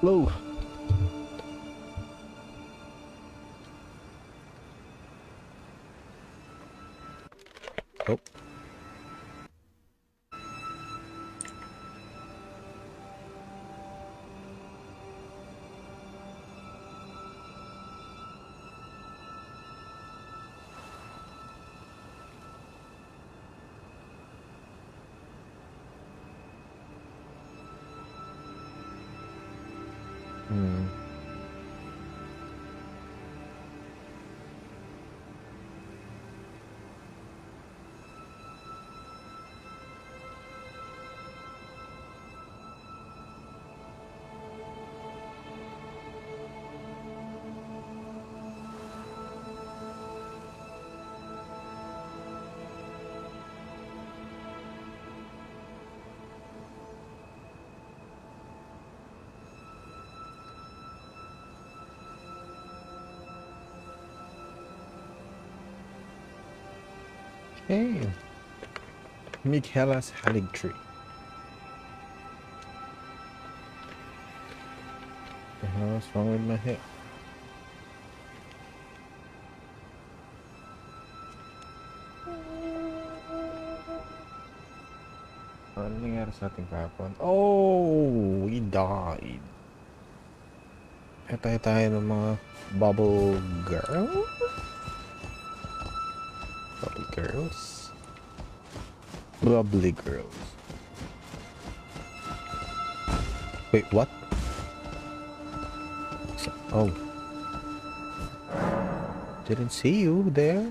Hello. Hmm. Hey. Michaela's Hallig tree. The hell is wrong with my hip? Ano nangyari sa ating kahapon? Oh, we died. Etay tayo ng mga bubble girl? Girls? Girls. Wait, what? Oh. Didn't see you there.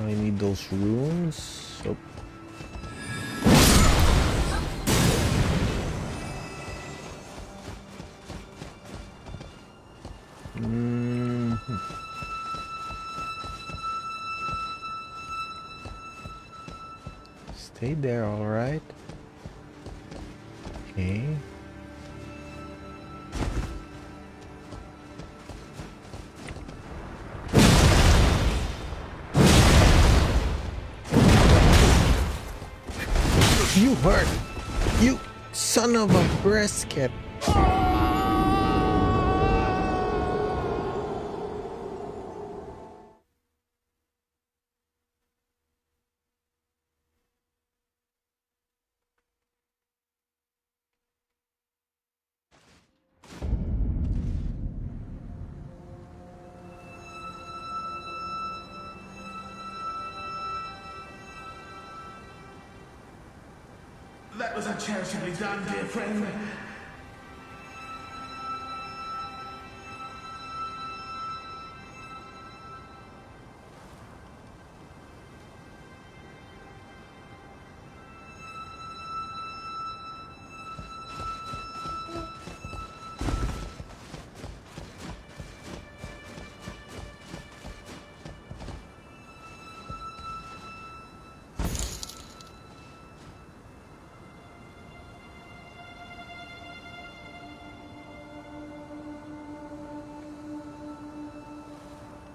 I need those runes. Stay there, alright? Okay. You hurt! You son of a brisket! Was uncharitably done, dear friend.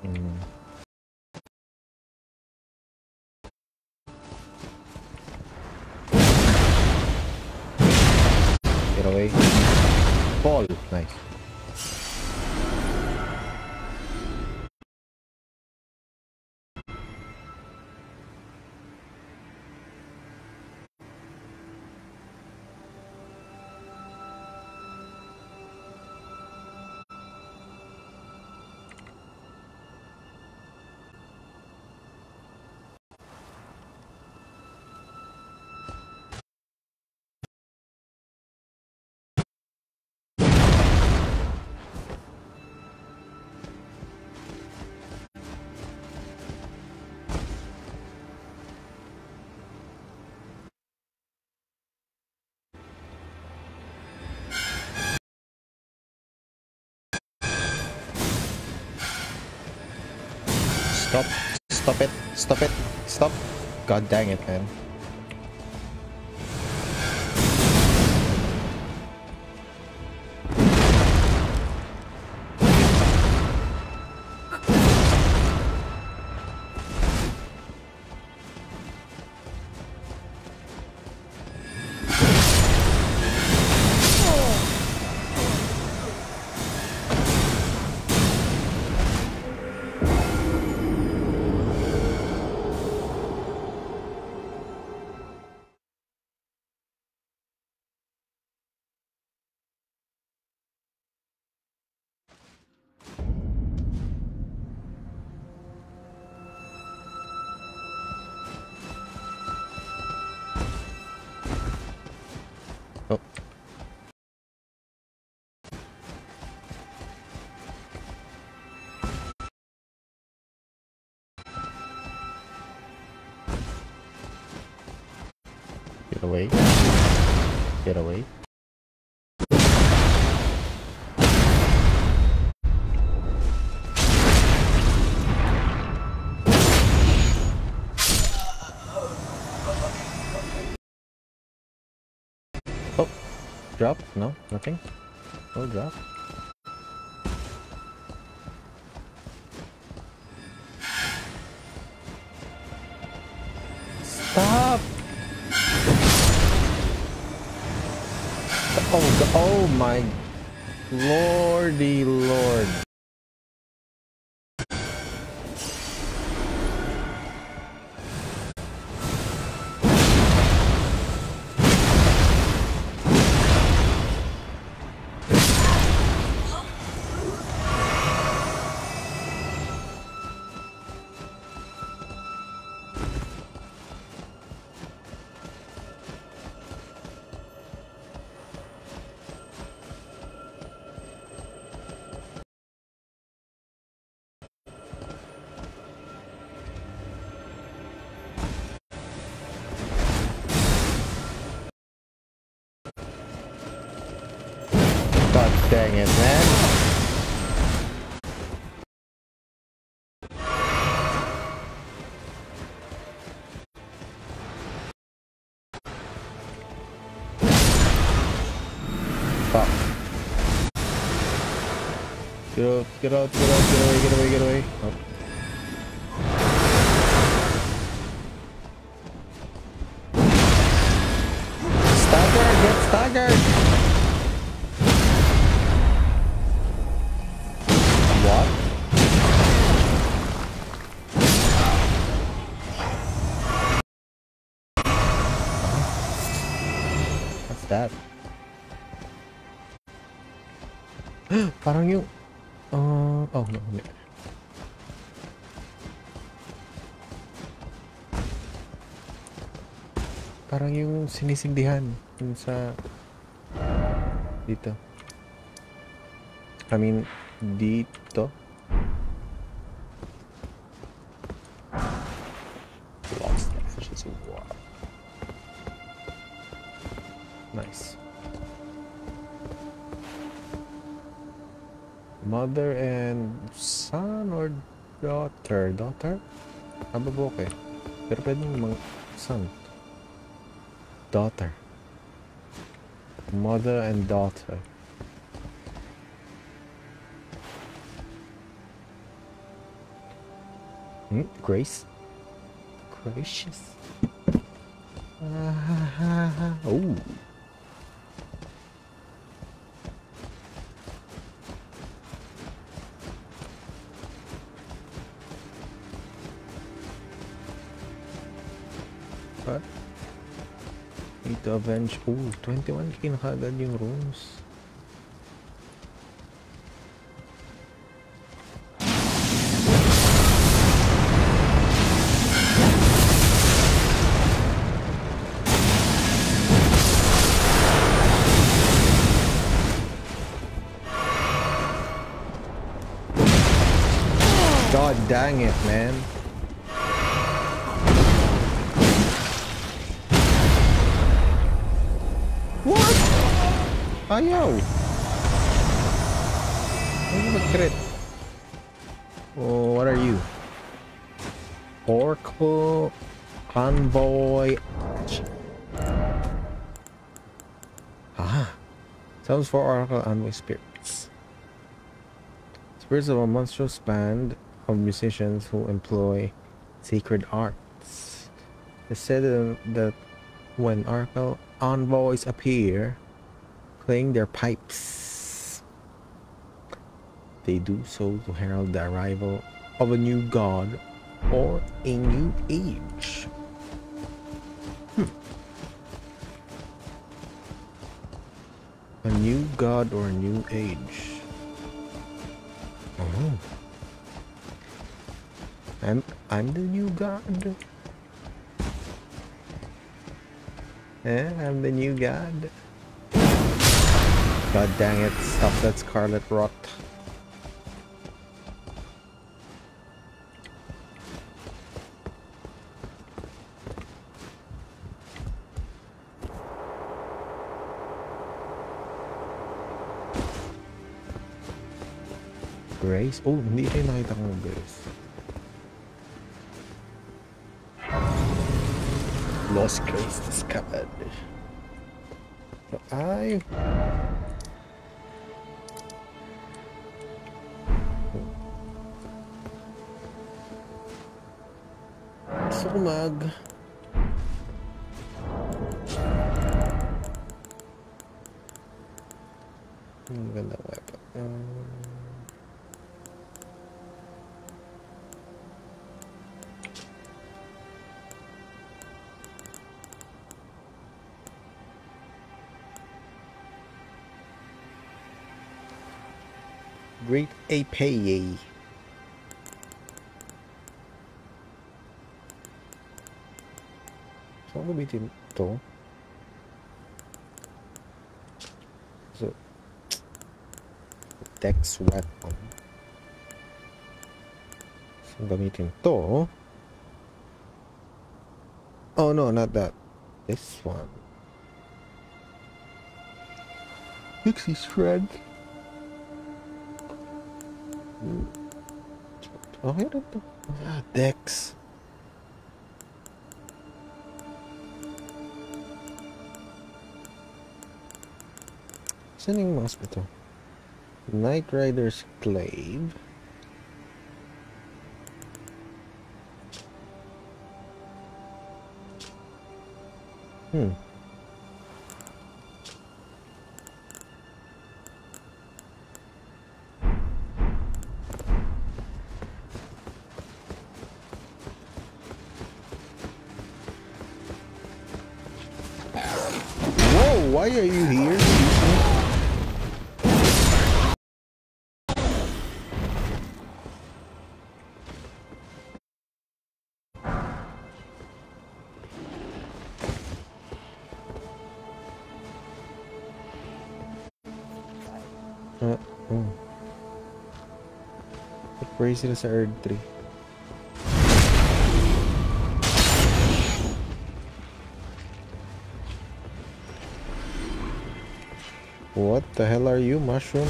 Get away. Ball. Nice. Stop. Stop it. Stop it. Stop. God dang it, man. Away. Get away. Oh, drop? No, nothing. No drop. Lordy lord. Get out, get out, get away, get away, get away. Sinisindihan yung sa... Dito. I mean, dito. Lost of war. Nice. Mother and son or daughter? Daughter? Ah, babae. Pero pwedeng mga son. Daughter. Mother and daughter. Hmm? Grace? Gracious. Oh. To avenge. Oh, 21k na kagad yung runes. God dang it, man. What? Ayaw. Ano mag-crit? Oh, what are you? Oracle Envoy. Ah. Sounds for Oracle Envoy Spirits. Spirits of a monstrous band of musicians who employ sacred arts. It's said that when Oracle envoys appear, playing their pipes, they do so to herald the arrival of a new god or a new age. Hmm. A new god or a new age. Oh. I'm I'm the new god. Eh, I'm the new god. God dang it, stop that scarlet rot. Grace? Oh, hindi rin nakita kong Grace. Lost Grace discovered. So, ay... Gusto ko mag... Ang ganda weapon. Um, Great Épée. Saan ko gamitin ito? So, Dex weapon. Saan gamitin to? Oh no, not that. This one. Pixie shred. Okay na to. Dex. Saan yung mouse? Knight Rider's Clave. Hmm. Sa Earth 3. What the hell are you, mushroom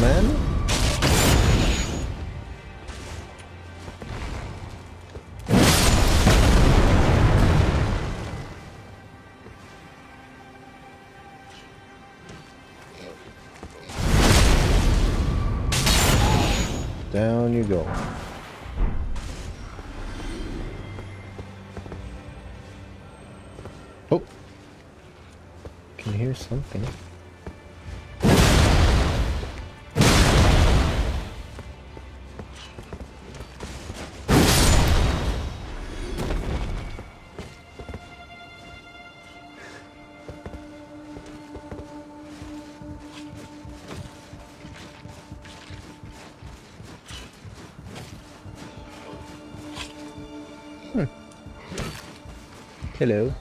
man? Hello.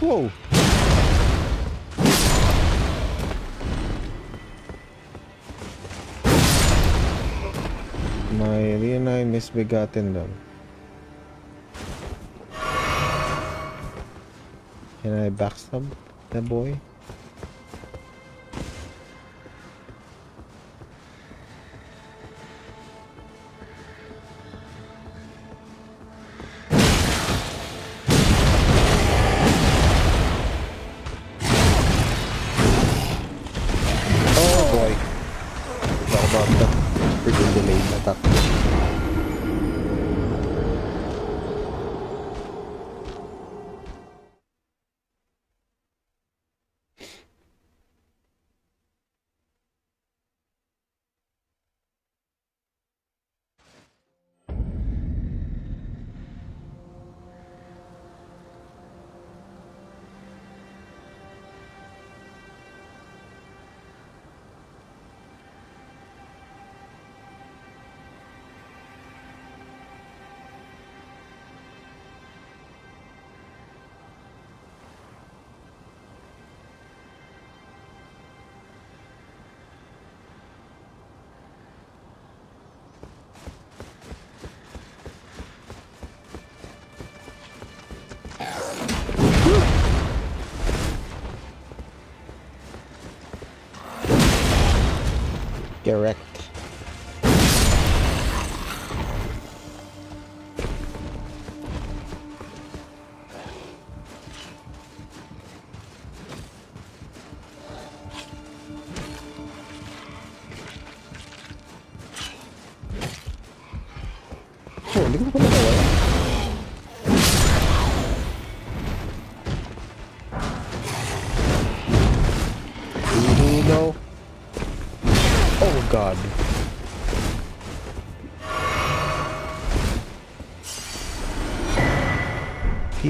Whoa. My Leonine misbegotten them. Backstab that boy? Oh boy. Forgot about freaking delayed attack.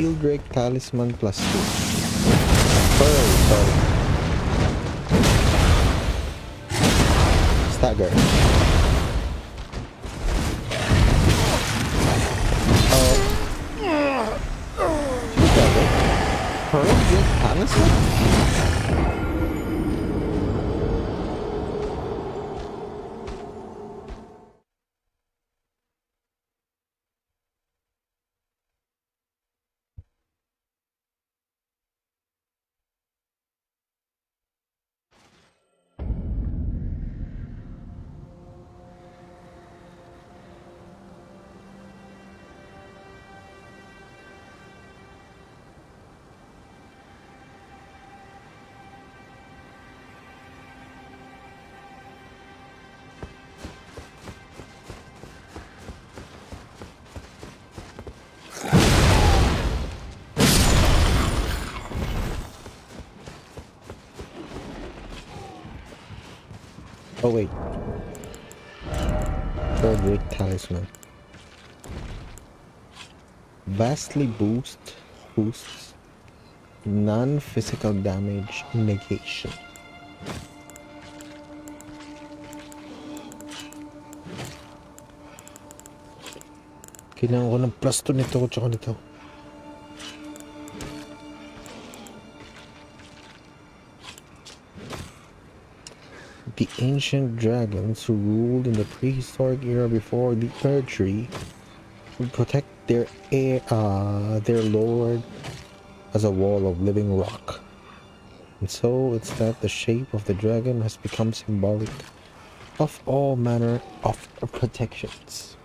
Field Drake Talisman plus two. Pearl, sorry. Stagger. Uh, oh. Stagger. Pearl Drake Talisman? Oh wait. Third Drake Talisman. Vastly boost boosts non-physical damage negation. Kailangan ko ng plus 2 nito tsaka nito. Ancient dragons who ruled in the prehistoric era before the Erdtree would protect their air, uh, their lord as a wall of living rock. And so it's that the shape of the dragon has become symbolic of all manner of protections.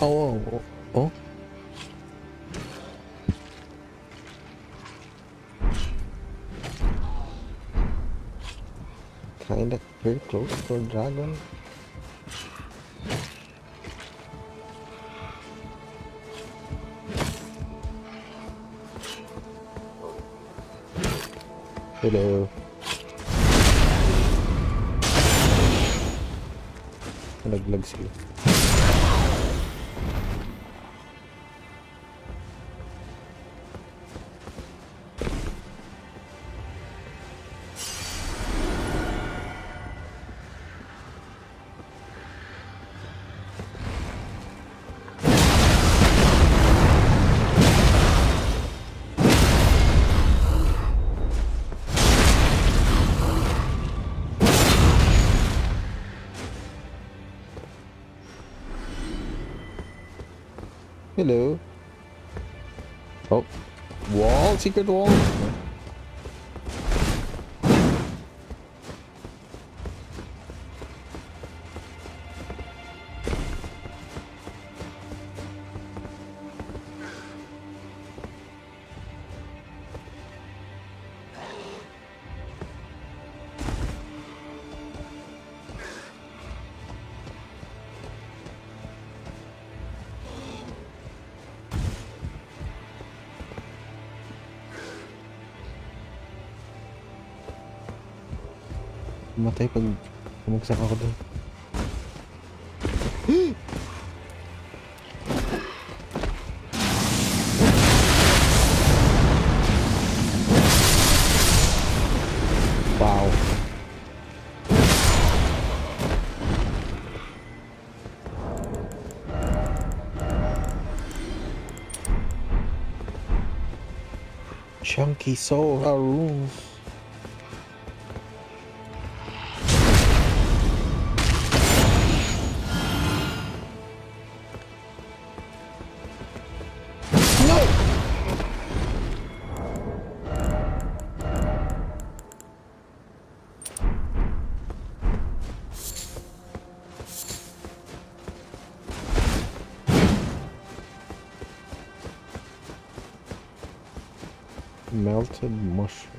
Oh, oh, oh. Kinda very close to a dragon. Hello. Naglag sila. Hello. Oh, wall, secret wall. Bumagsak ako doon. wow. Chunky soul. Melted mushroom.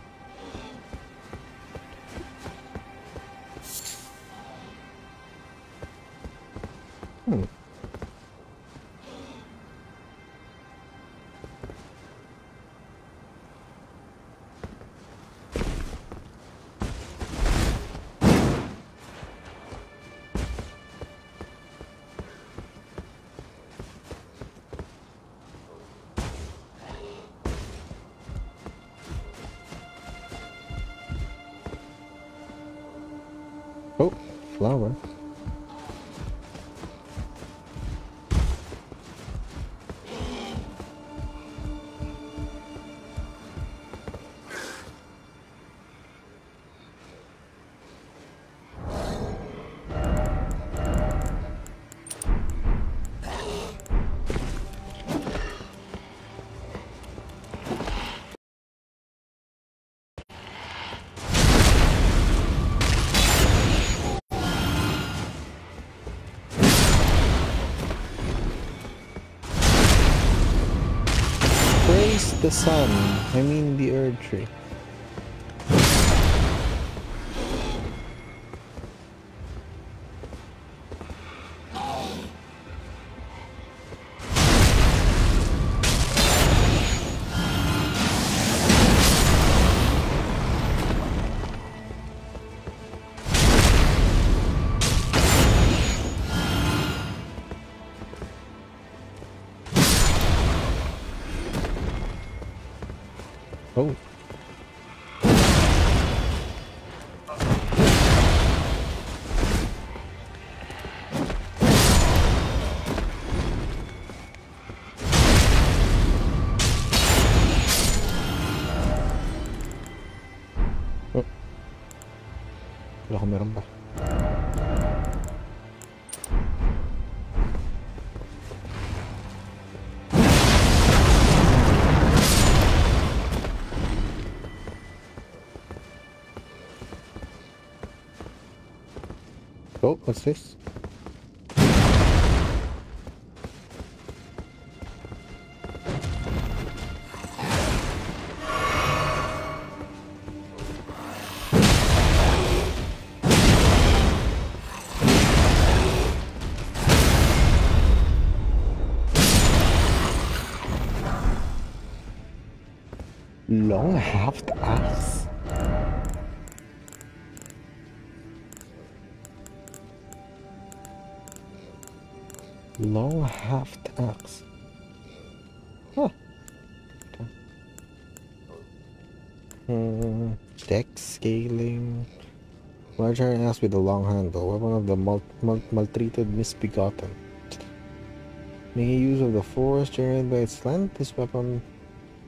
The sun. I mean the Erdtree. Wala ko meron pa. Oh, what's Long haft ass. Long haft axe. Huh. Hmm. Dex scaling. Large iron axe with a long handle. Weapon of the mal mal maltreated misbegotten. Making use of the force generated by its length, this weapon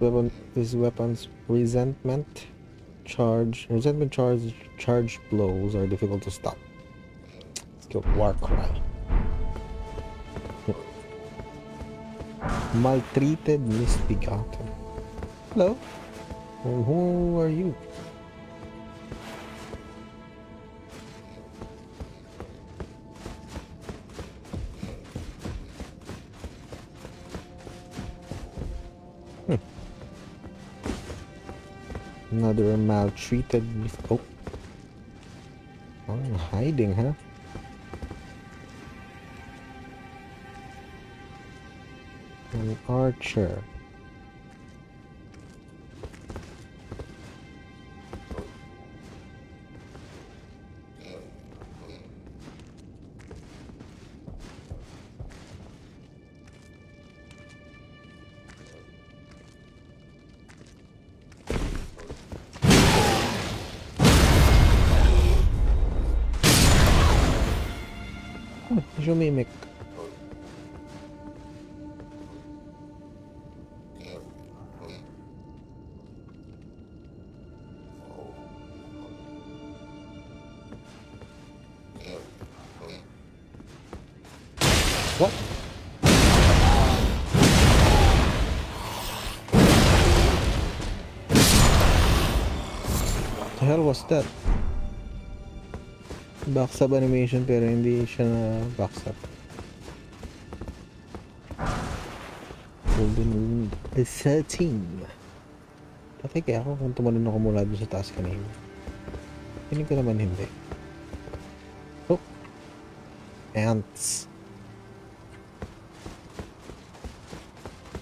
weapon this weapon's resentment charge resentment charge charge blows are difficult to stop. Skill war cry. Maltreated misbegotten. Hello. Well, who are you? Another maltreated Oh. Oh, hiding, huh? An archer. Mimic. What? The hell was that? Backstab animation pero hindi siya na backstab. Golden Rune 13. Patay kaya ako kung tumalon ako mula doon sa taas kanina. Piling ko naman hindi. Oh. Ants.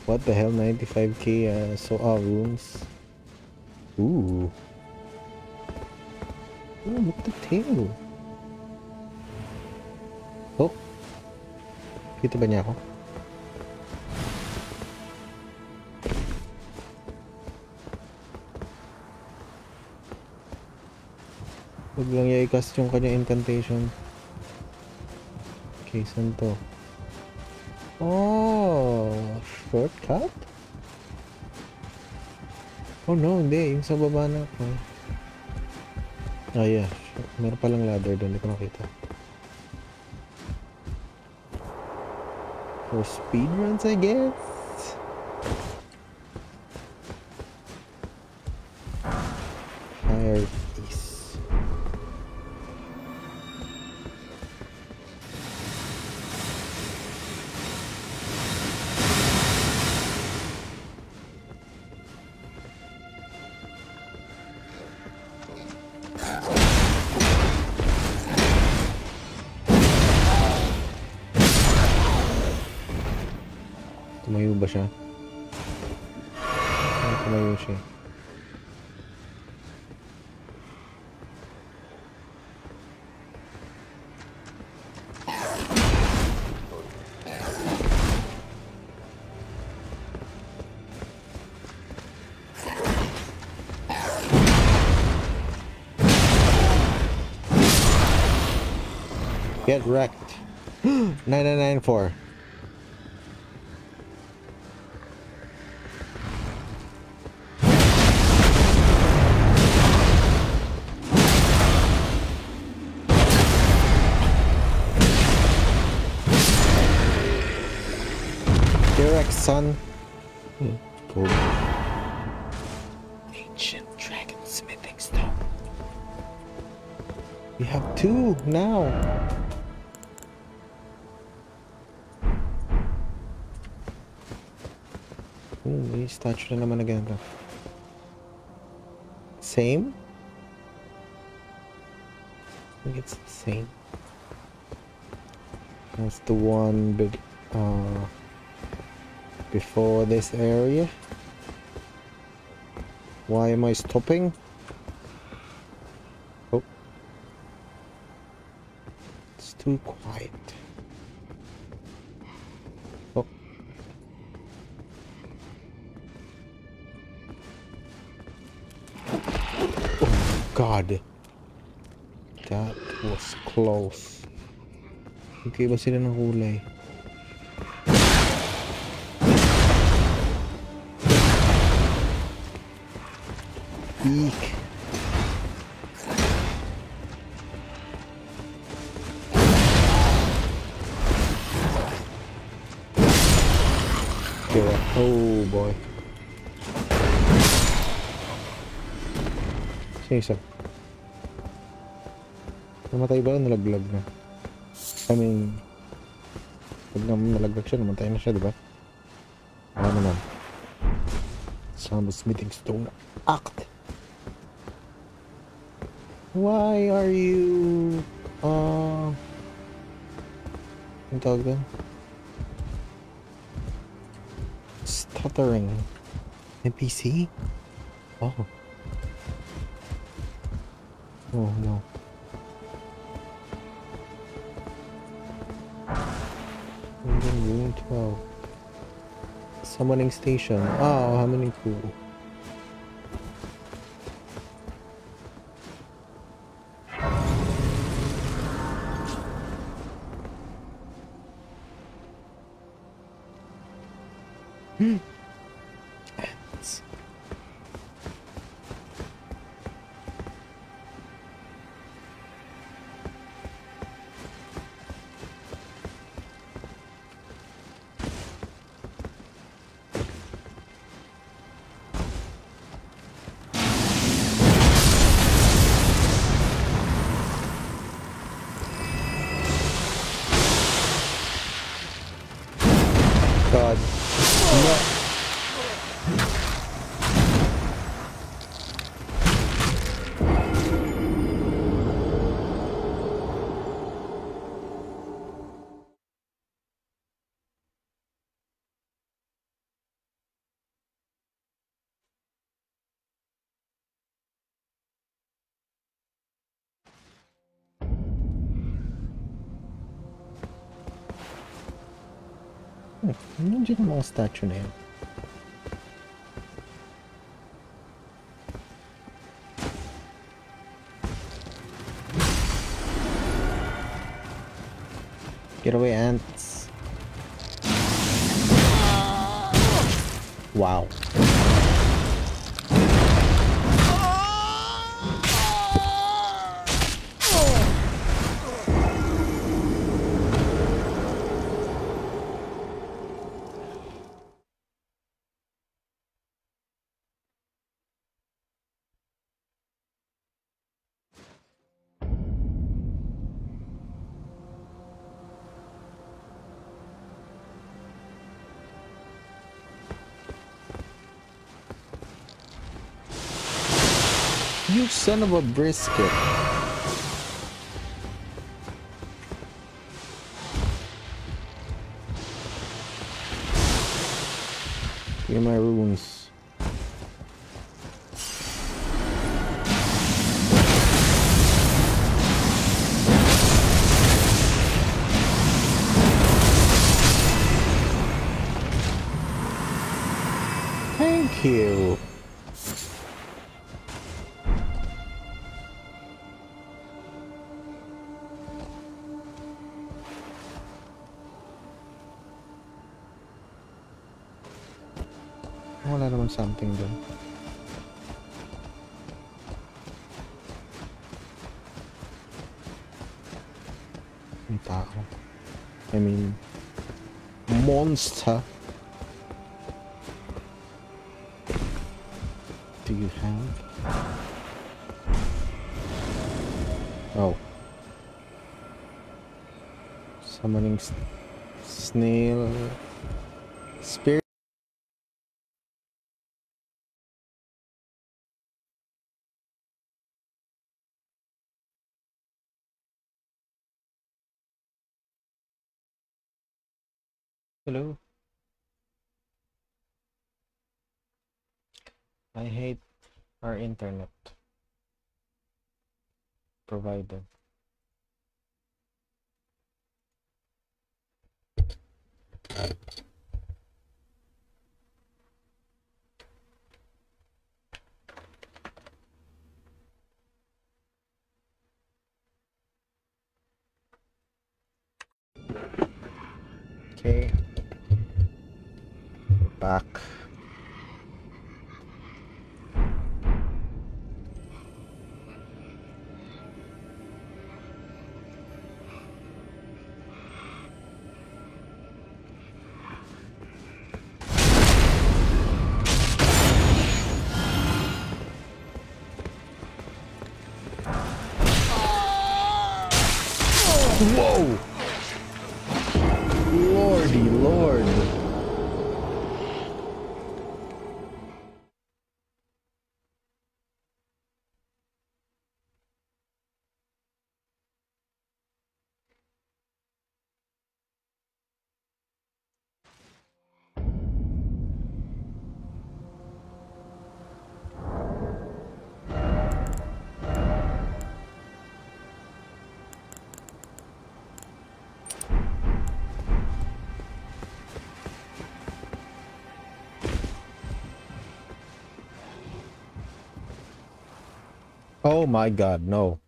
What the hell? 95k uh, so ah, runes. Ooh. Ooh, look at the tail. Oh. Kita ba niya ako? Huwag lang i-cast yung kanya incantation. Okay, saan to? Oh, shortcut? Oh no, hindi. Yung sa baba na ako. Ah, yeah. Meron palang ladder doon. Hindi ko makita. For speedruns, I guess? Get wrecked. 9994. T-Rex, son. Cool. Ancient dragon smithing stone. We have two now. Statue na naman na ganito. Same? I think it's the same. That's the one big, uh, before this area. Why am I stopping? Close. Okay ba sila ng kulay? Eek. Oh boy. Isa? Namatay ba o nalaglag na? I mean, pag naman nalaglag siya, namatay na siya, di? Ano naman? Sound smithing stone act. Why are you, uh, ang tawag doon? Stuttering. NPC? Oh. Oh no. Summoning station. Oh, how many cool. Nandiyan ang mga statue na yun. Get away, ants. Wow. You son of a brisket. Me my runes. Monster. Do you have? Oh. Summoning snail. Hello. I hate our internet provider. Okay. Back. Oh my god, no.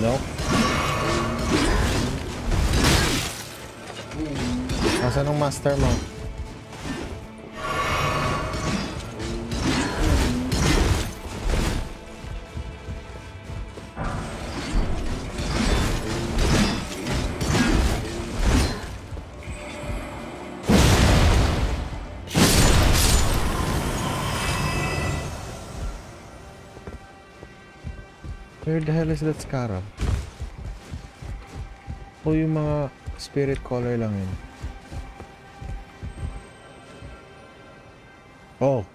No. Nasaan ang master mo? Where the hell is that scarab? O yung mga spirit color lang yun. Oh.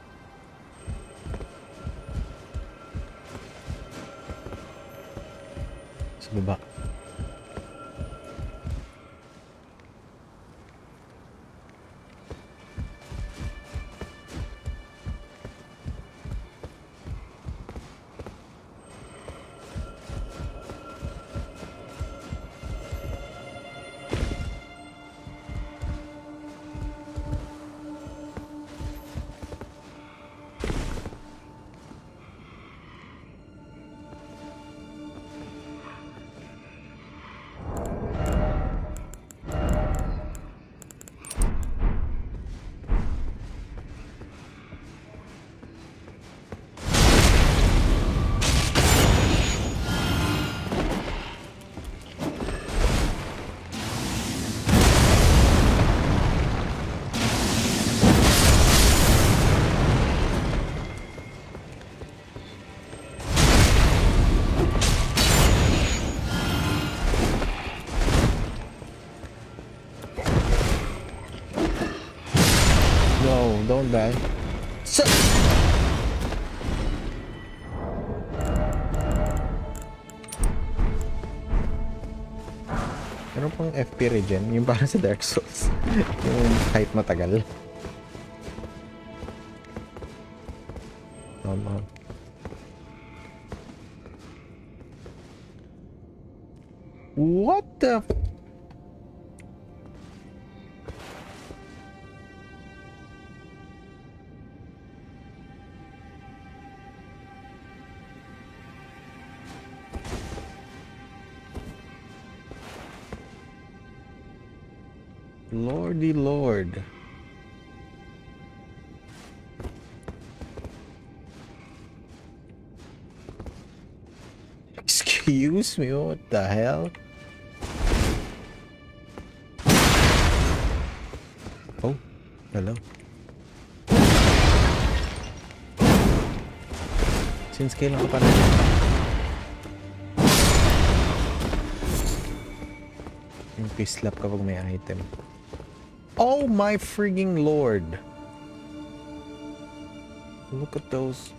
Don't die. So Meron pang FP regen, yung para sa Dark Souls. yung kahit matagal. Excuse me, what the hell? Oh, hello. Since kailan ka pa? Yung fist slap kapag may item. Oh my frigging lord! Look at those.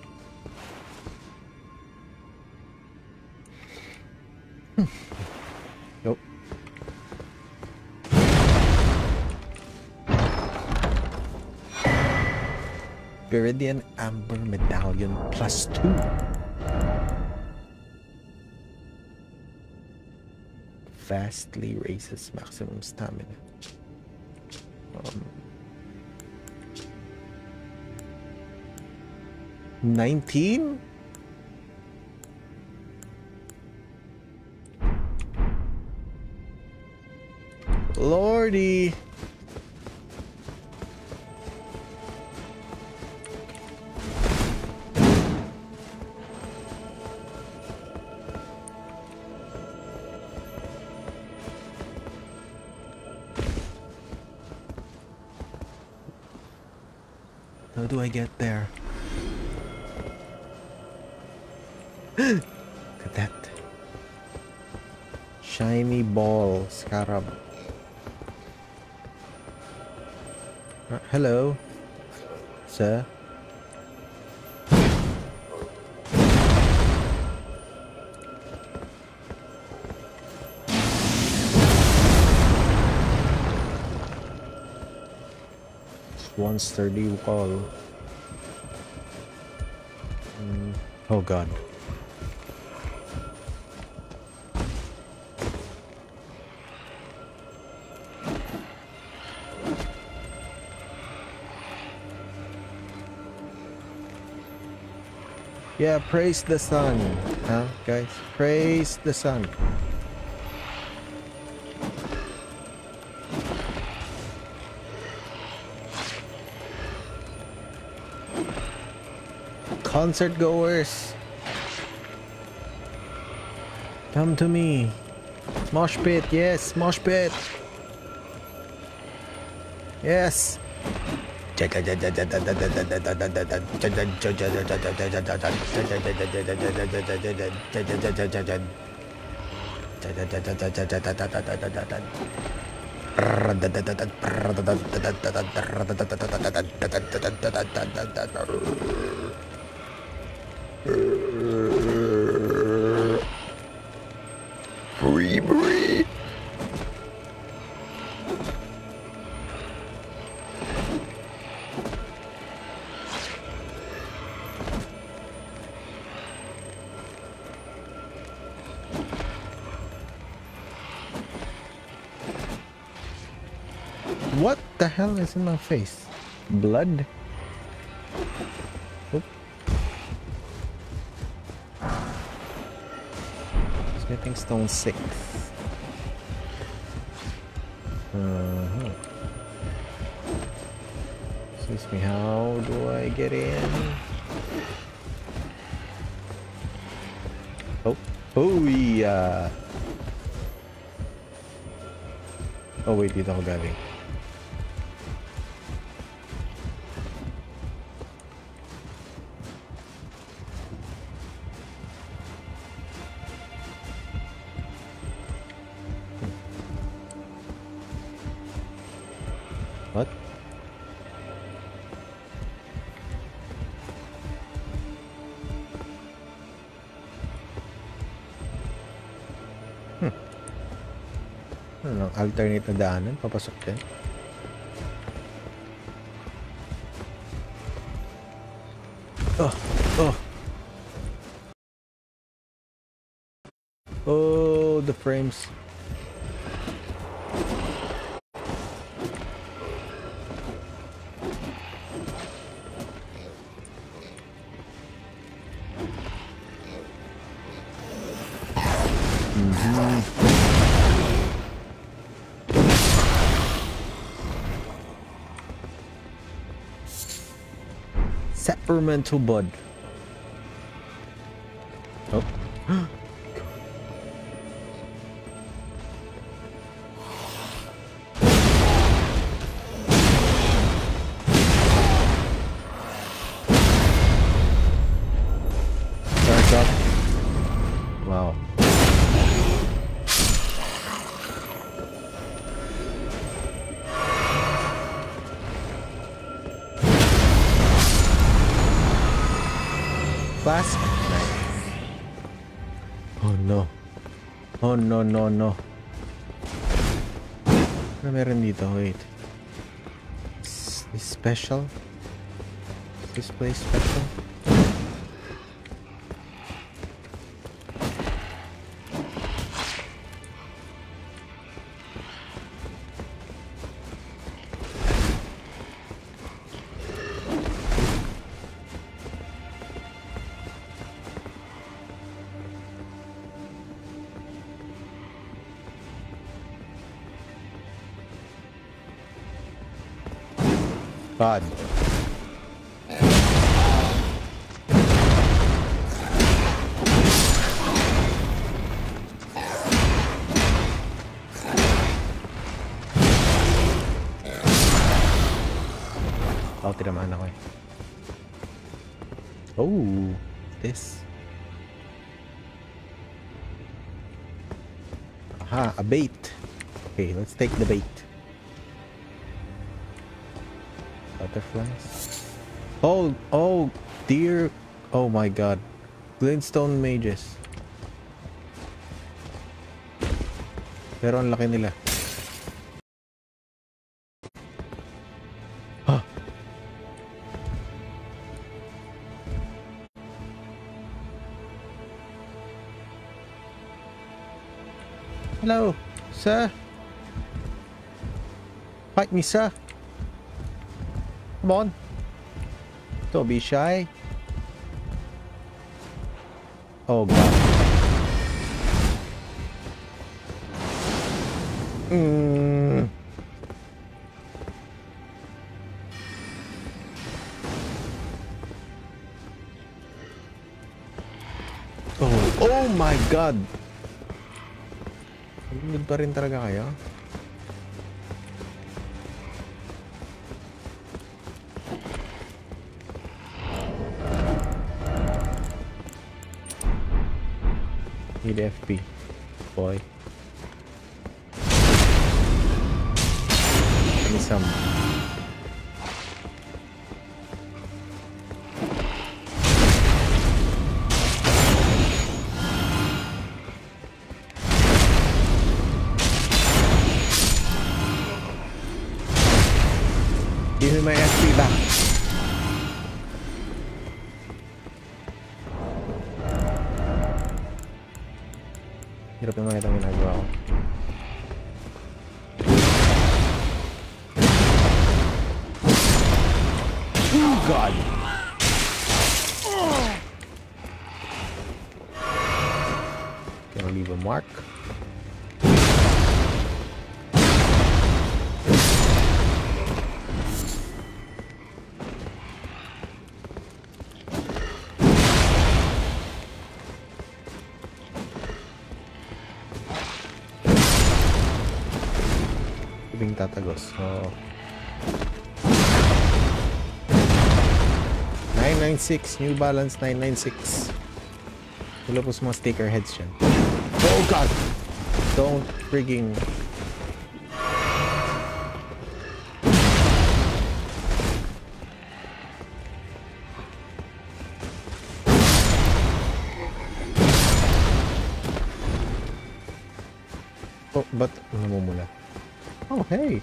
Viridian Amber Medallion plus two. Vastly raises maximum stamina. Um, 19? One sturdy wall. Mm, oh god. Yeah, praise the sun. Huh, guys? Praise the sun. Concert goers. Come to me. Mosh pit, yes, mosh pit. Yes. What the hell is in my face? Blood? Smithing stone six. Uh-huh. Excuse me, how do I get in? Oh, oh yeah. Oh wait, dito ako galing. Na daanan, papasok din. Oh, oh. Oh, the frames. Sacramental bud. Wait. This special? Is this place special? Take the bait. Butterflies. Oh, oh, dear. Oh my god. Glintstone mages. Pero ang laki nila. Ah. Hello, sir. Sir. Come on. Don't be shy. Oh god. Mm. Oh, oh my god. Good pa rin talaga kayo. Need FP. Boy. Give me some. Tubing tatagos. So, 996. New Balance 996. Wala po sa mga sticker heads yan. Oh God! Don't frigging... hey!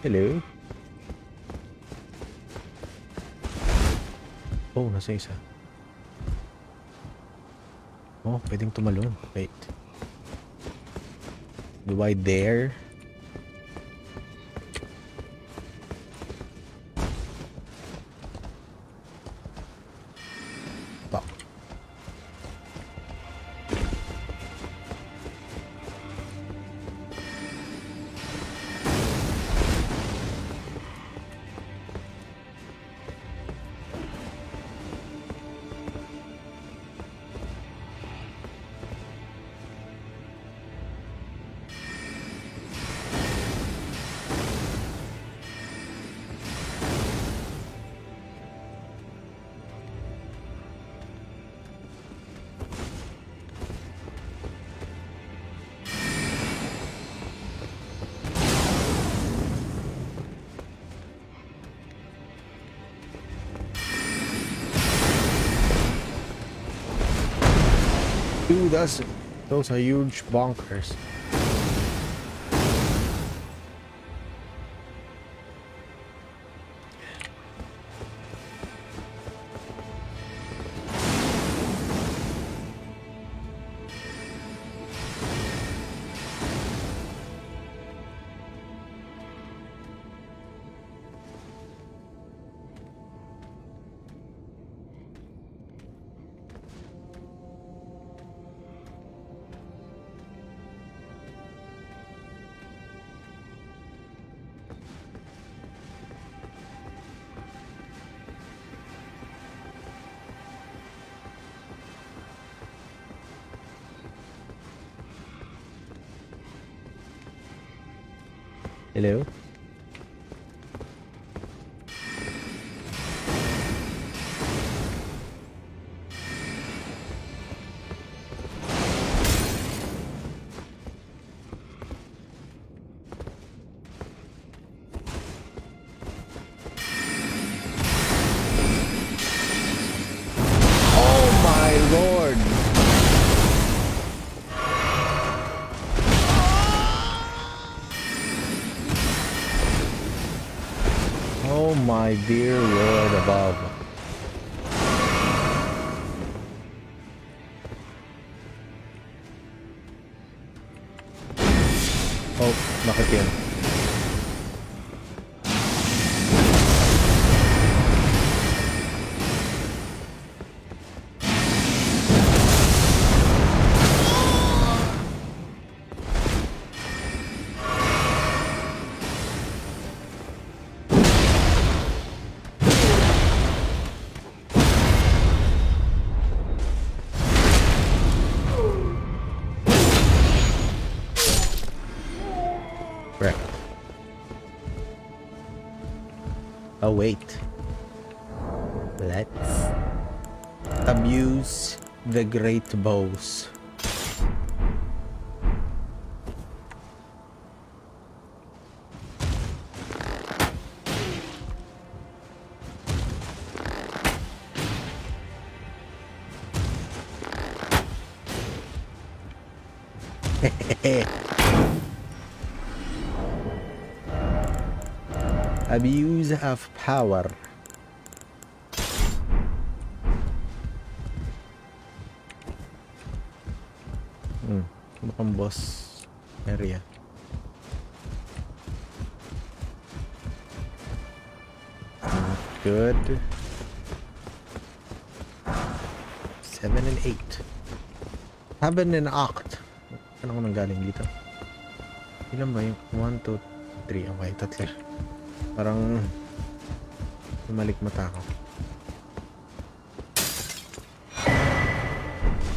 Hello? Oh, nasa isa. Oh, pwedeng tumalon. Wait. Do I dare? Those are huge bonkers. Hello? my beer wait. Let's abuse the great bows. Abuse of power. Hmm, mukhang boss area. Not good. Seven and eight. Seven and act. Ano ko nang galing dito? Ilan ba yung? One, two, three. Okay, tatlo. Parang malik mata ako.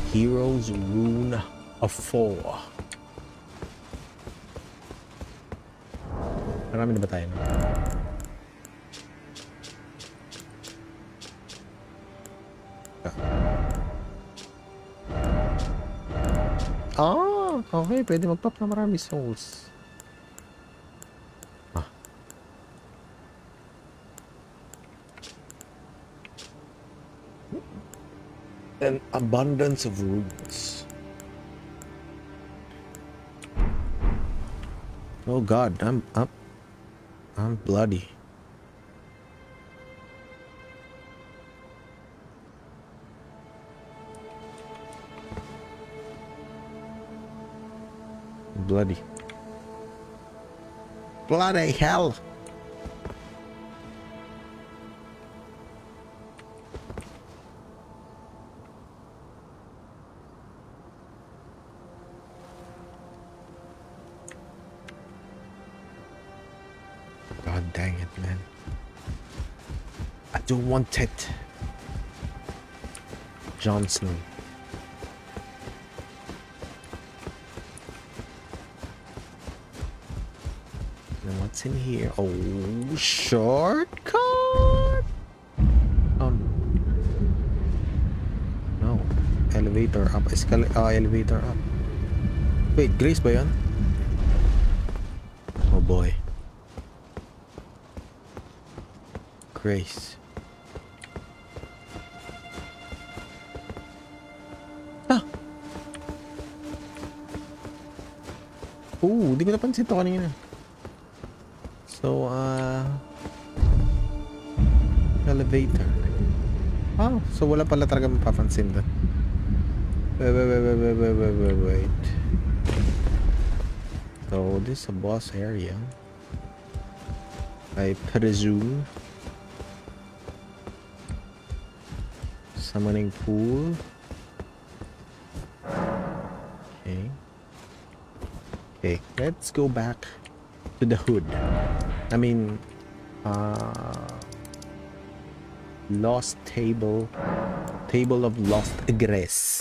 Heroes Rune of Four. Marami na ba tayo? No? Ah, okay. Pwede mag-pop na marami souls. Abundance of runes. Oh god, I'm up. I'm bloody. Bloody. Bloody hell! I don't want And what's in here? Oh, shortcut! Um. No. Elevator up. Escal uh, elevator up. Wait, Grace ba? Oh boy. Grace. Oh, hindi ko napansin to kanina. So, uh... Elevator. Oh, so wala pala talaga mapapansin doon. Wait, wait, wait, wait, wait, wait, wait, wait. So, this is a boss area. I presume. Summoning pool. Let's go back to the hood. I mean, uh, lost table, table of lost egress.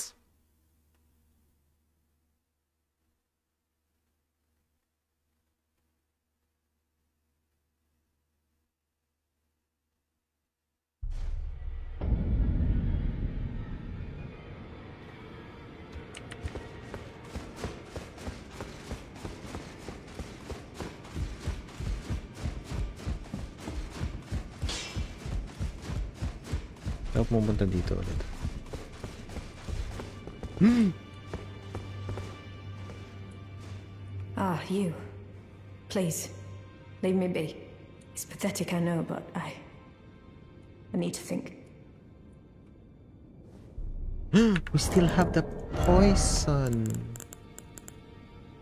Have the poison.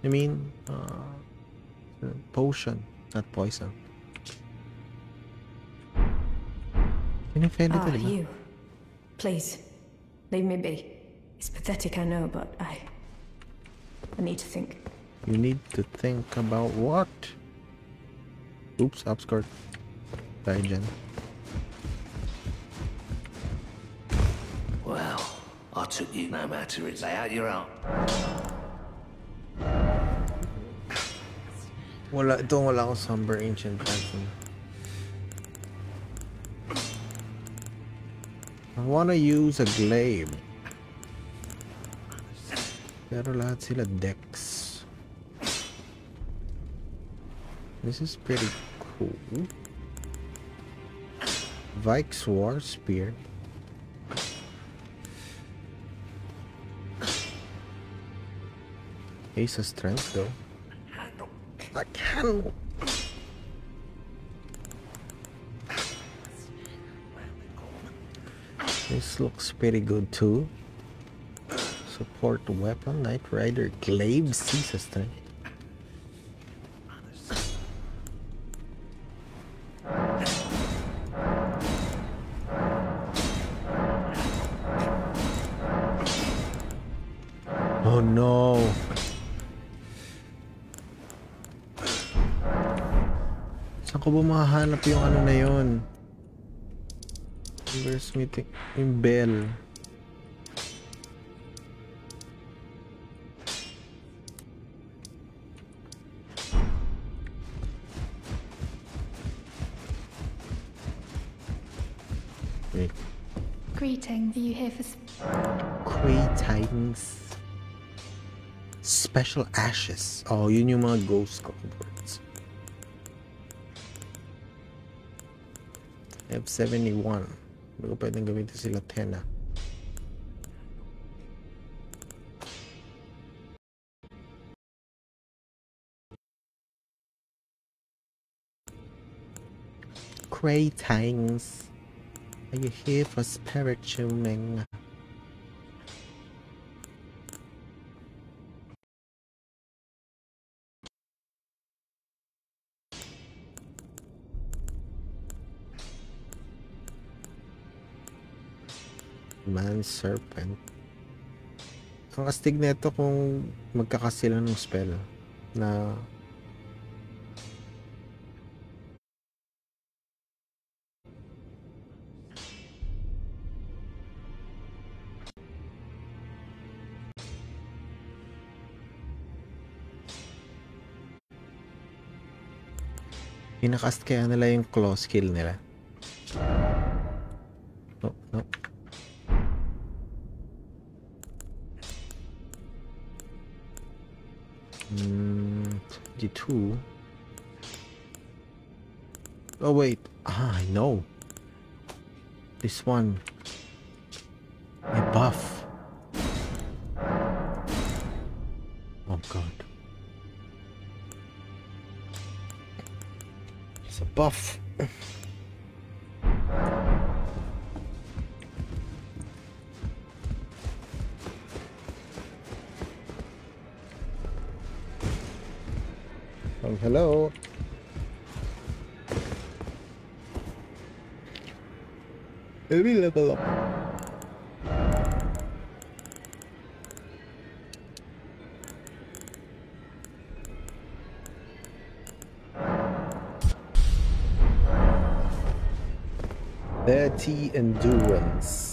I mean, uh, potion, not poison. Pinifed Ah, ito, di ba? you. Please, leave me be. It's pathetic, I know, but I. I need to think. You need to think about what? Oops, upskirt. Tayo dyan. Took you no matter it's out you're out. Wala, wala akong Somber Ancient Phantom. I wanna use a glaive. Pero lahat sila Dex. This is pretty cool. Vyke's War Spear. Ace of Strength though. I can. This looks pretty good too. Support weapon, Knight Rider, Glaive, Caesar Strength. Ko ba mahahanap yung ano na yun? Where's meeting? Yung bell. Wait. Greetings. Are you here for? s- Quay Titans. Special Ashes. Oh, yun yung mga ghost culverts. F71. Hindi ko pwedeng gamitin sila 10 ah. Cray Tangs. Are you here for spirit tuning? Man Serpent. Ang astig nito kung magkakasila ng spell na Pinakast kaya nila yung claw skill nila. No, no. Mm, 22. Oh wait, ah, I know. This one. A buff. Oh god. It's a buff. Hello. Let me level up. Thirty endurance.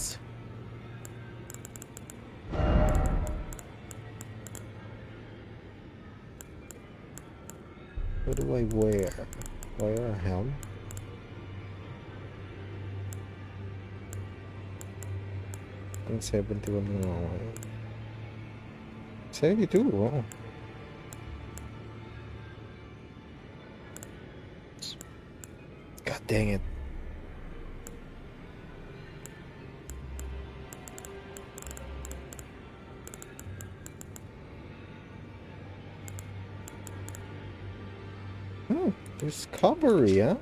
Where? I a helm? Ang 71 na ako ngayon. 72, wow. God dang it. Discovery, huh?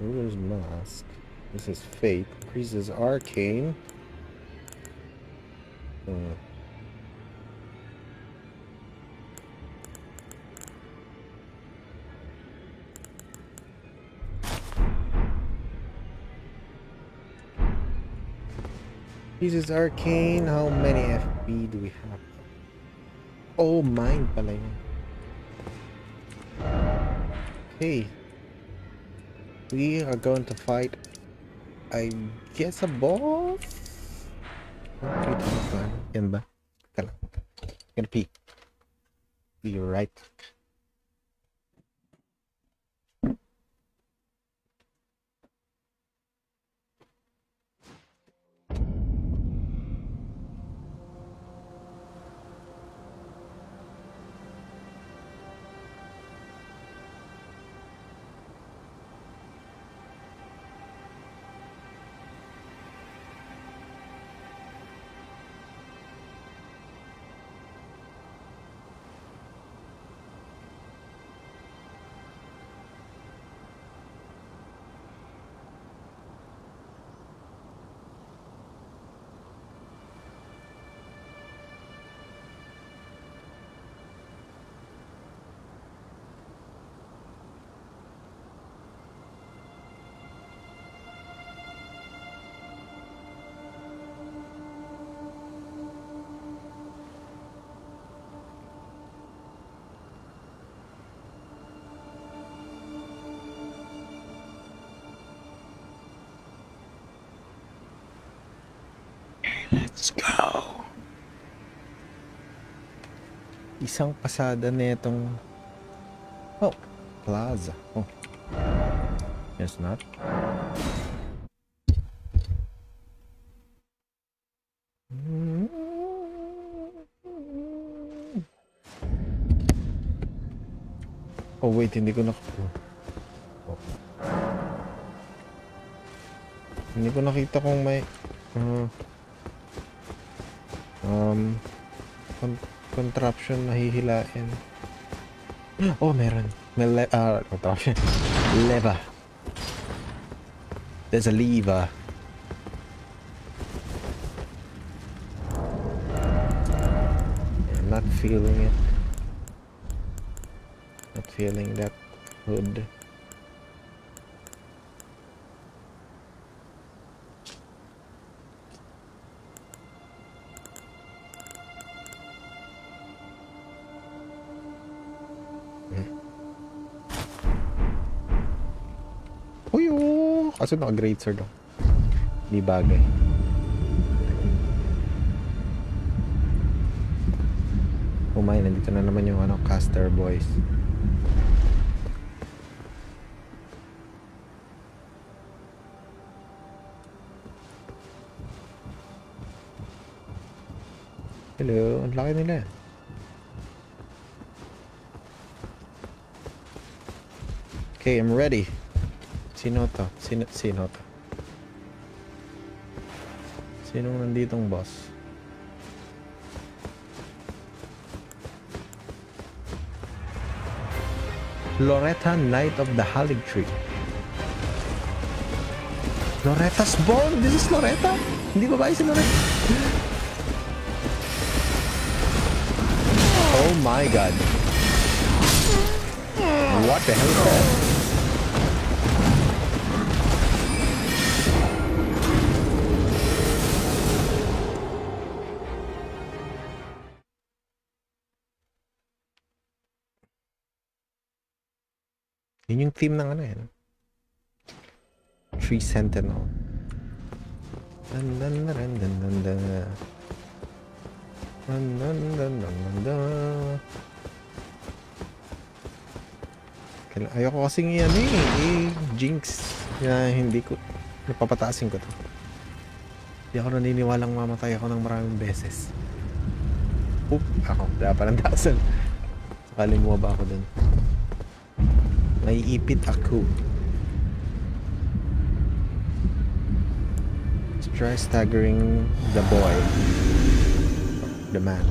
Ruler's Mask. This is Fate. Increases Arcane. Hmm. Uses Arcane. How many FP do we have? Oh, mine pala. Okay. We are going to fight, I guess, a boss? Okay, tama ba? Yan ba? Gonna pee. Be right. Isang pasada netong Oh, plaza. Oh. Yes, not. Oh wait, hindi ko nak oh. Hindi ko nakita kung may uh, um con- contraption na hihilain. Oh, meron. May le ah, contraption. Lever. There's a lever. I'm not feeling it. Not feeling that hood. Kaso naka-great sword ako. Di bagay. Oh Umay, nandito na naman yung ano, caster boys. Hello, ang laki nila. Eh. Okay, I'm ready. Sino to? Sino, sino to? Sinong nanditong boss? Loretta, Knight of the Halig Tree. Loretta's born! This is Loretta! Hindi babae si Loretta. Oh my god. What the hell is that? Yun yung theme ng ano yan. Tree Sentinel. Dun, dun, dun, dun, dun, dun, dun. Dun, dun, dun, dun, dun, dun. Ayoko kasing yan eh, eh, jinx. Na hindi ko, napapataasin ko to. Hindi ako naniniwalang mamatay ako ng maraming beses. Oop, ako, wala pa ng. Sakaling bumaba ako dun. May ipit ako. Let's try staggering the boy. The man.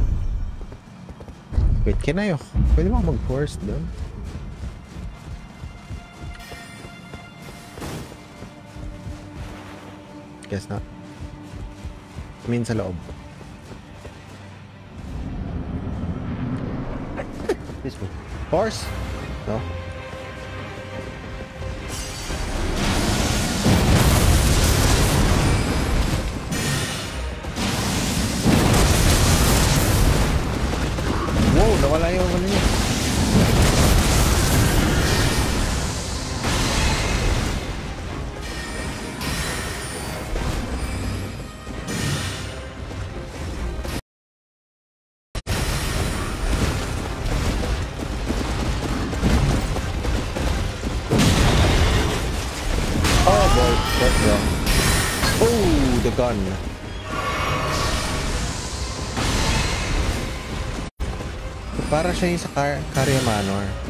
Wait, can I... Pwede ba ako mag-horse doon? Guess not. I mean sa loob. This way. Horse? No? Siya sa Car Carria Manor.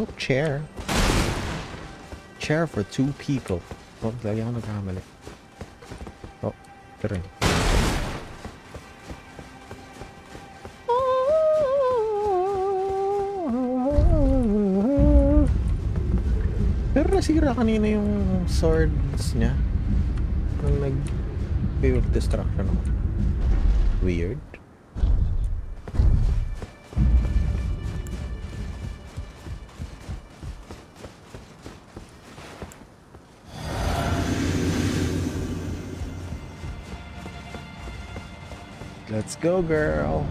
Oh, chair. Chair for two people. Oh, lagi ako nagkamali. Oh, rin. Pero nasira kanina yung swords niya. Nung nag Wave of Destruction ako. Weird. Let's go, girl.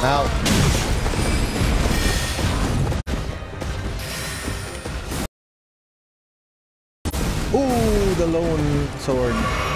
Out. Ooh, the lone sword.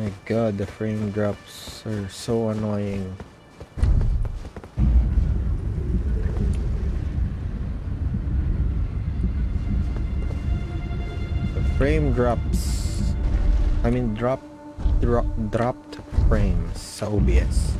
My god, the frame drops are so annoying. The frame drops. I mean, drop, drop, dropped frames sa OBS.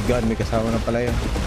My god, may kasama na pala yun.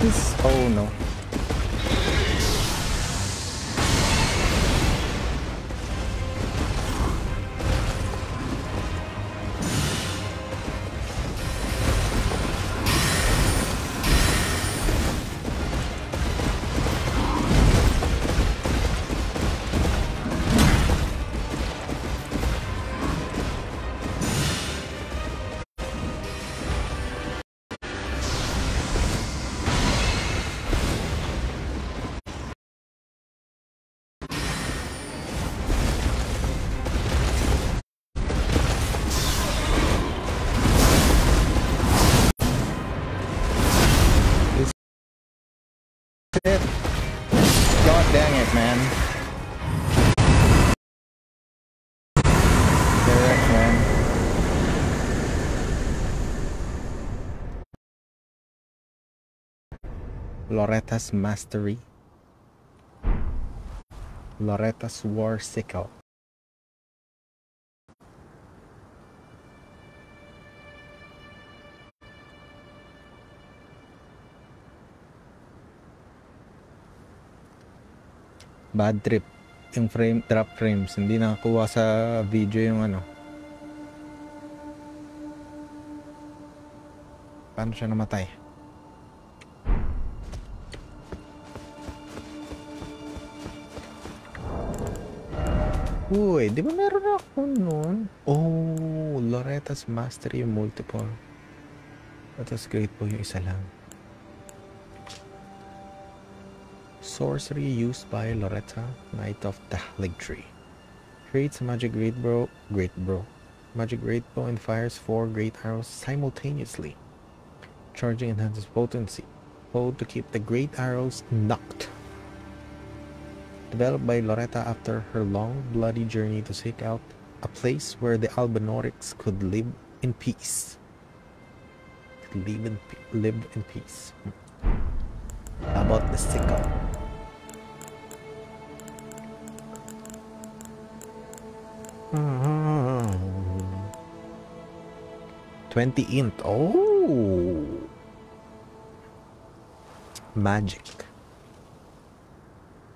This oh no. It. God dang it, man. Man. Loretta's Mastery. Loretta's War Sickle. Bad trip. Yung frame, drop frames. Hindi nakakuha sa video yung ano. Paano siya namatay? Uy, di ba meron ako nun? Oh, Loretta's Mastery Multiple. That was great po yung isa lang. Sorcery used by Loretta, Knight of the Tree. Creates a magic great bro, great bro. Magic great bow and fires four great arrows simultaneously. Charging enhances potency. Hold to keep the great arrows knocked. Developed by Loretta after her long, bloody journey to seek out a place where the Albinaurics could live in peace. Could live in, live in peace. Hmm. How about the sickle? Twenty int. Oh, magic.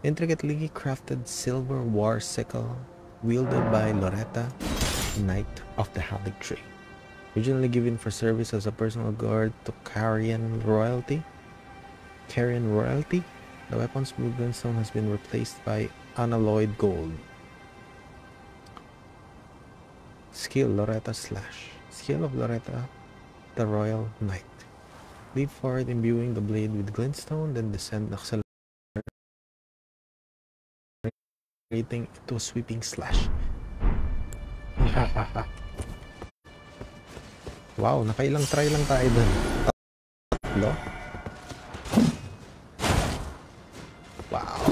Intricately crafted silver war sickle wielded by Loretta, Knight of the Haligtree. Originally given for service as a personal guard to Carian royalty, Carian royalty, the weapon's blue glintstone has been replaced by unalloyed gold. Skill Loretta Slash. Skill of Loretta, the Royal Knight. Leap forward, imbuing the blade with glintstone, then descend, accelerating into a sweeping slash. wow, nakailang try lang tayo dun. Wow.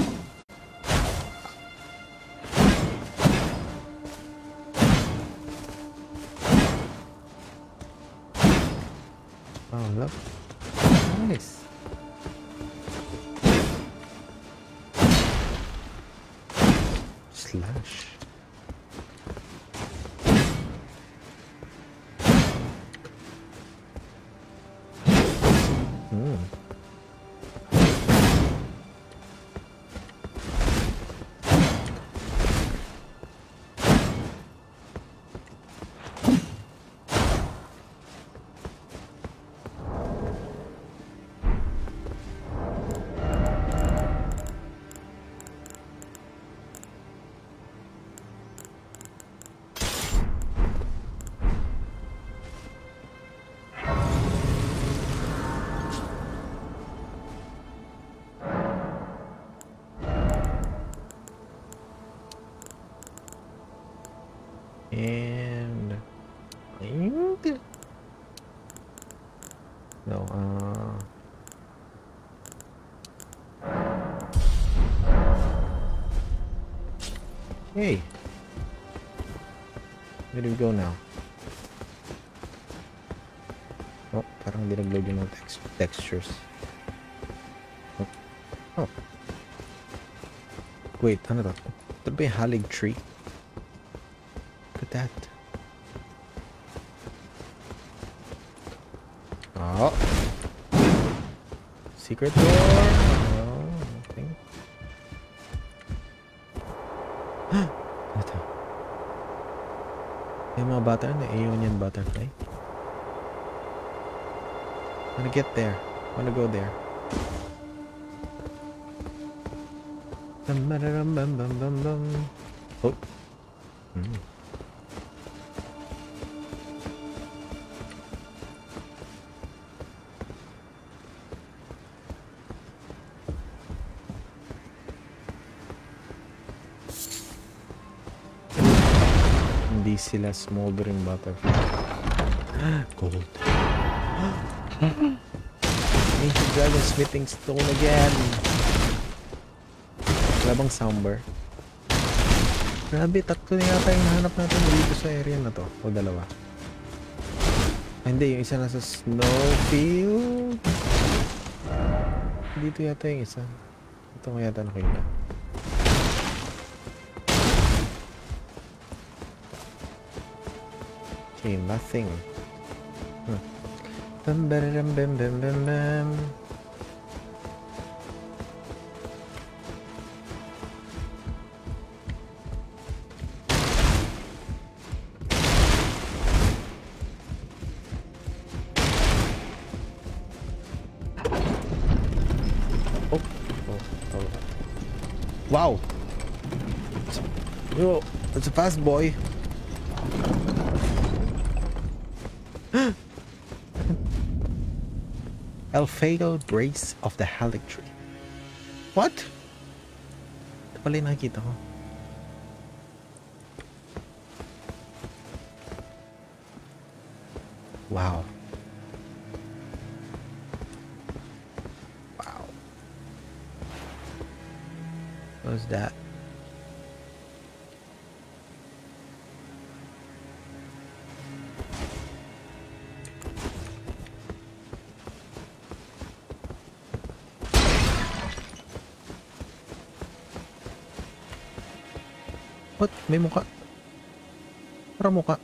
Oh, look. Nice. Slash. Where do we go now? Oh, parang di nag-load yung mga text textures. Oh. oh. Wait, ano to? Ito ba yung Haligtree? Look at that. Oh. secret door? Mga bata na eh. Aeonian butterfly. Wanna get there. Wanna go there. Oh. Sila smoldering butterfly. Gold. Ancient Dragon Smithing Stone again. Wala bang somber? Grabe, tatlo na yata yung nahanap natin dito sa area na to. O dalawa. Ah, hindi, yung isa nasa snowfield. Dito yata yung isa. Ito ko yata nakita. Okay, nothing. Hmm. Bam, bam, bam, bam, bam. Oh, oh, oh. Wow! It's a fast boy. Elphael Brace of the Haligtree. What? Ito pala yung nakikita ko. May muka. Para muka.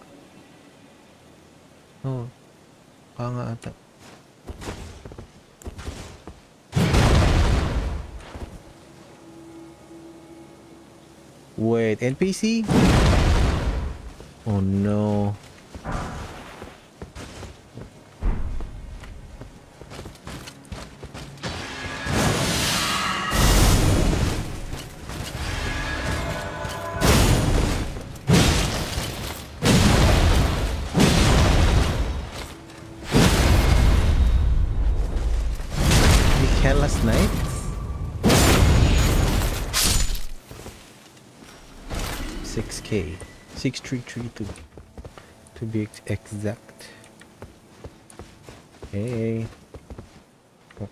Oo. Oh. Mukha nga ata. Wait, NPC? Oh Six three three two. To be ex- exact. Hey. Oh.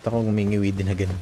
Ito ko gumingiwi din na ganun.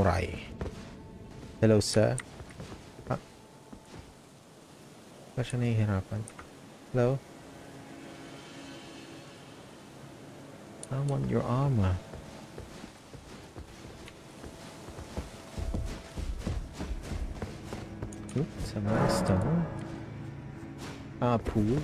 Samurai. Hello, sir. Ah. Ba siya? Hello? I want your armor. Oop, some nice stone. Ah, pool.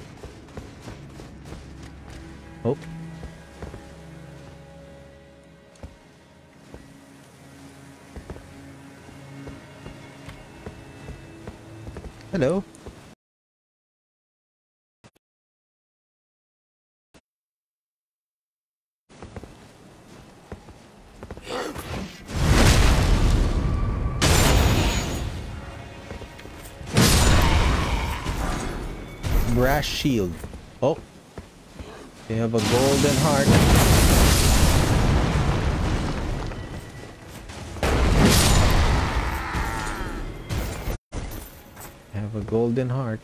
Shield. Oh, they have a golden heart. Have a golden heart.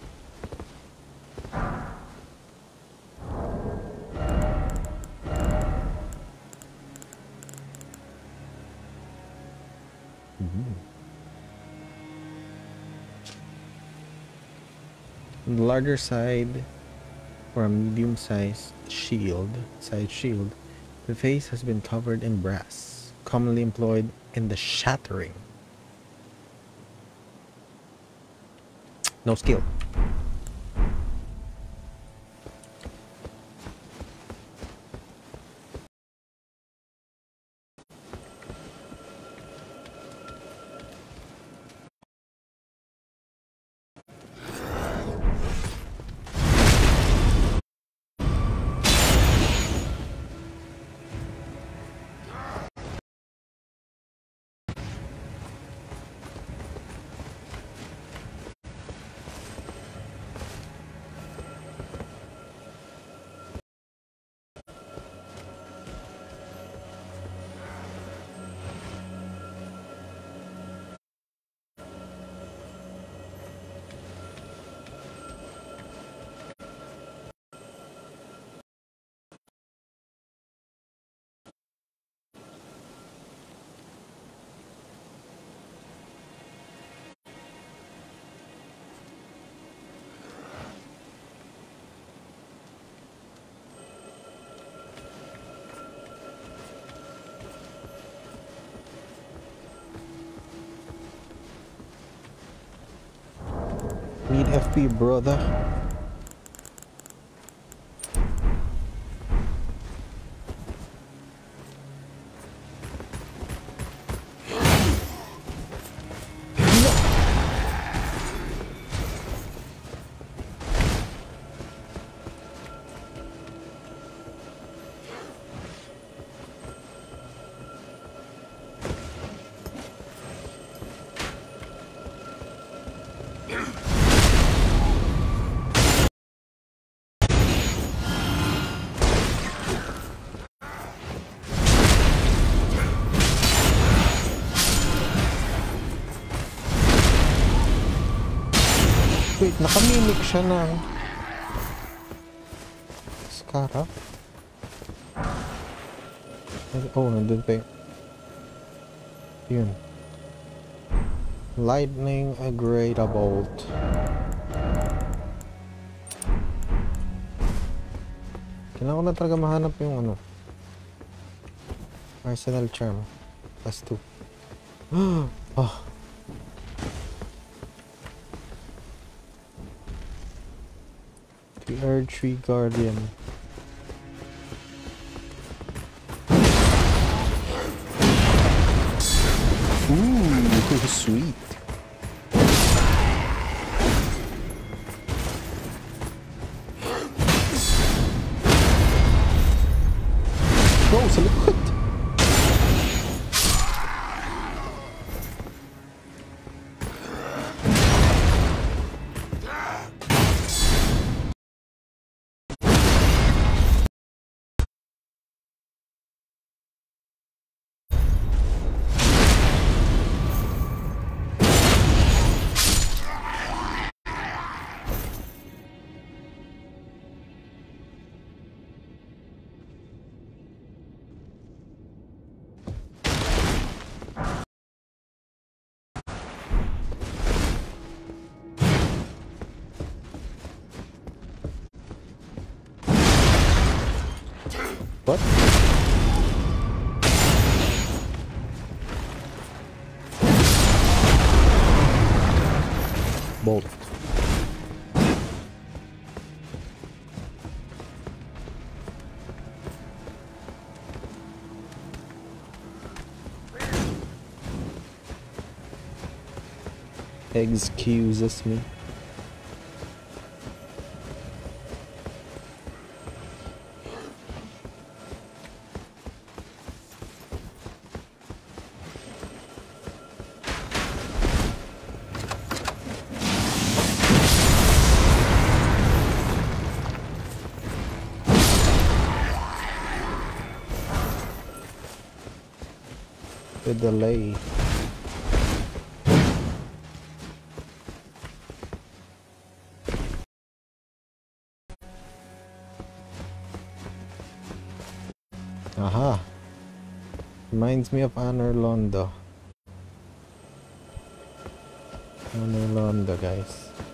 Larger side, or a medium-sized shield, side shield, the face has been covered in brass, commonly employed in the shattering. No skill. FP, brother. Nakamimik siya ng Scarab? Oh, nandun pa yun. Yun. Lightning Aggregator Bolt. Kailangan ko na talaga mahanap yung ano. Arsenal Charm. Plus 2. oh. The Erdtree Guardian. Ooh, sweet. Excuses me. Delay. reminds me of Anor Londo. Anor Londo, guys.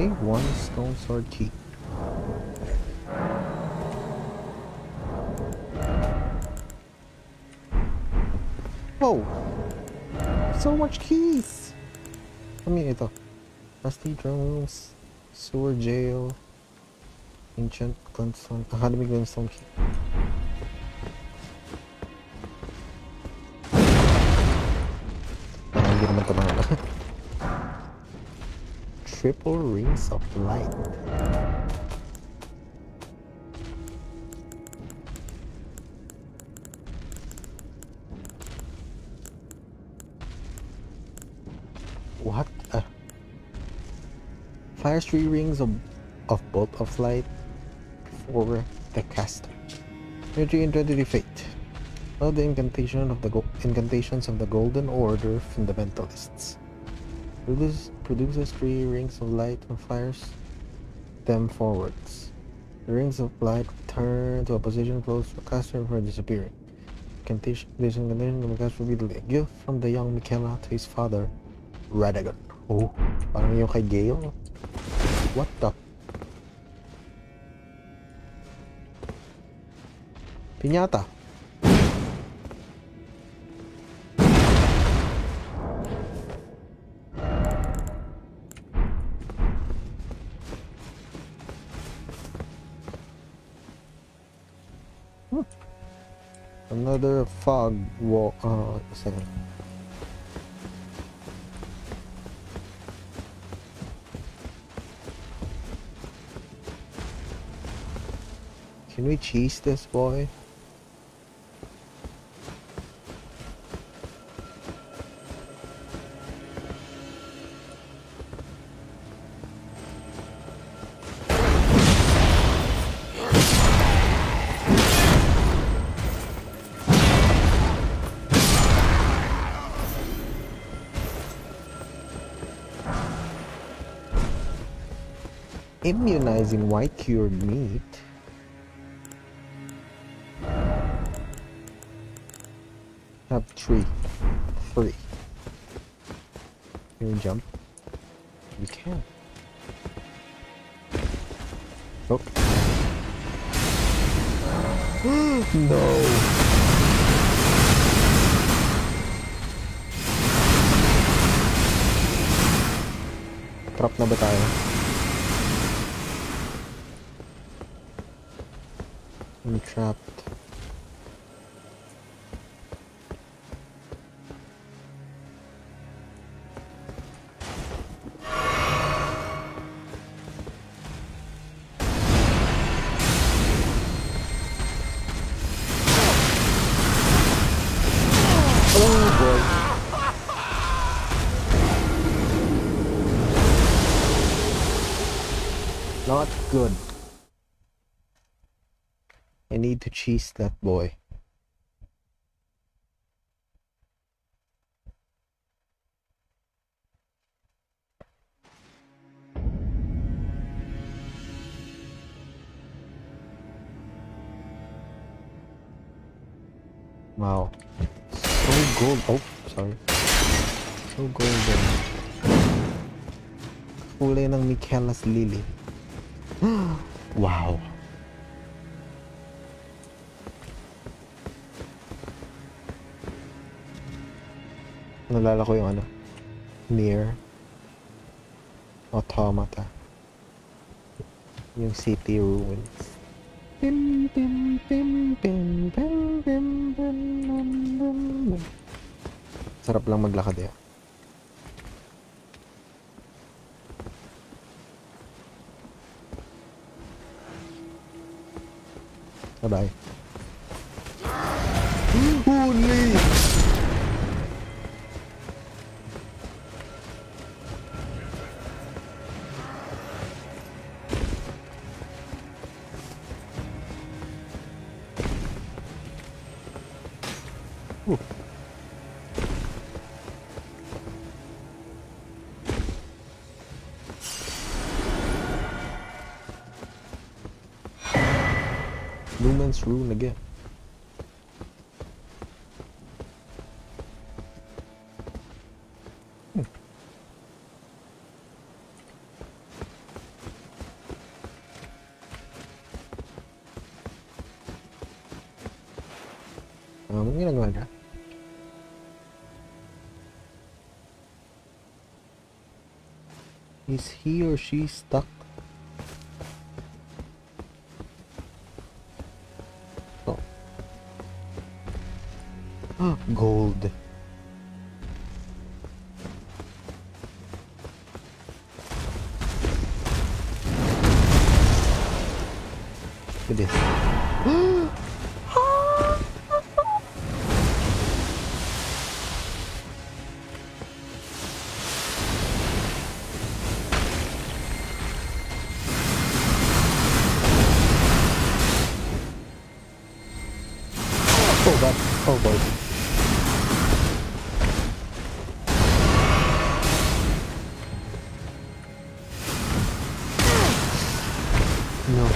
Okay, one stone sword key. Whoa! So much keys! I mean, ito. Rusty drums, sewer jail, ancient glintstone, academic glintstone key. Triple rings of light. What? Uh, three rings of, of bolt of light for the caster. Energy and Identity Fate. The incantation of the incantations of the Golden Order fundamentalists. Produce, produces three rings of light and fires them forwards. The rings of light return to a position close to the caster before disappearing. This incantation of the caster revealed a gift from the young Miquella to his father, Radagon. Oh, parang yung kay Gale. What the? Piñata. Another fog wall. Uh, second. Can we cheese this boy? Immunizing white cured meat. Have three. To that boy. Wow. So gold. Oh, sorry. So golden. Kulay ng Miquella's Lily. naalala ko yung ano, near automata. Yung city ruins. Bim, bim, bim, bim, bim, bim, bim, bim, bim, bim. Sarap lang maglakad eh. Bye-bye. Is he or she stuck? Oh god. Oh boy. No.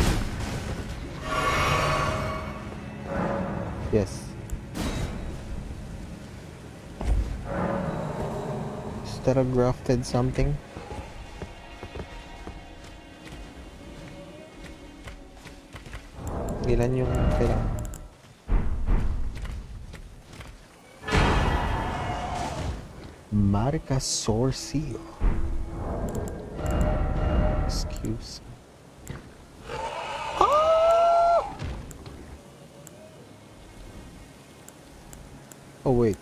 Yes. Is that a grafted something? Ilan yung kailangan? Marika's Soreseal. Excuse. Ah! Oh wait.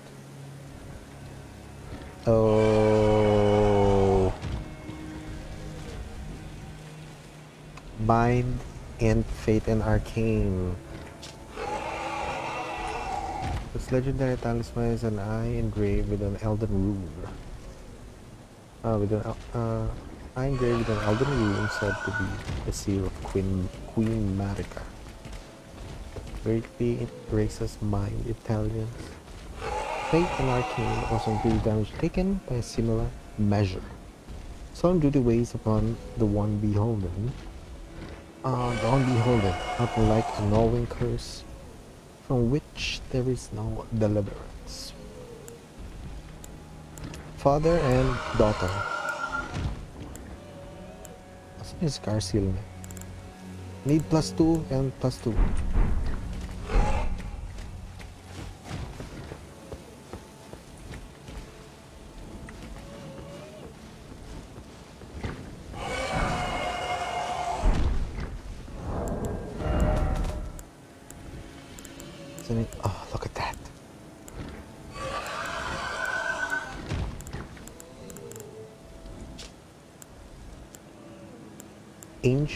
Oh. Mind and Fate and Arcane. This legendary talisman is an eye engraved with an elden rune. Uh, with an uh, eye engraved with an elden rune said to be the seal of Queen Queen Marika. Greatly raises mind intelligence. Fate and Arcane also increase damage taken by a similar measure. Some duty weighs upon the one beholden. Uh, the one beholden, not like a gnawing curse from which there is no deliverance. Father and daughter. Asan yung scar seal niya? Need plus 2 and plus 2.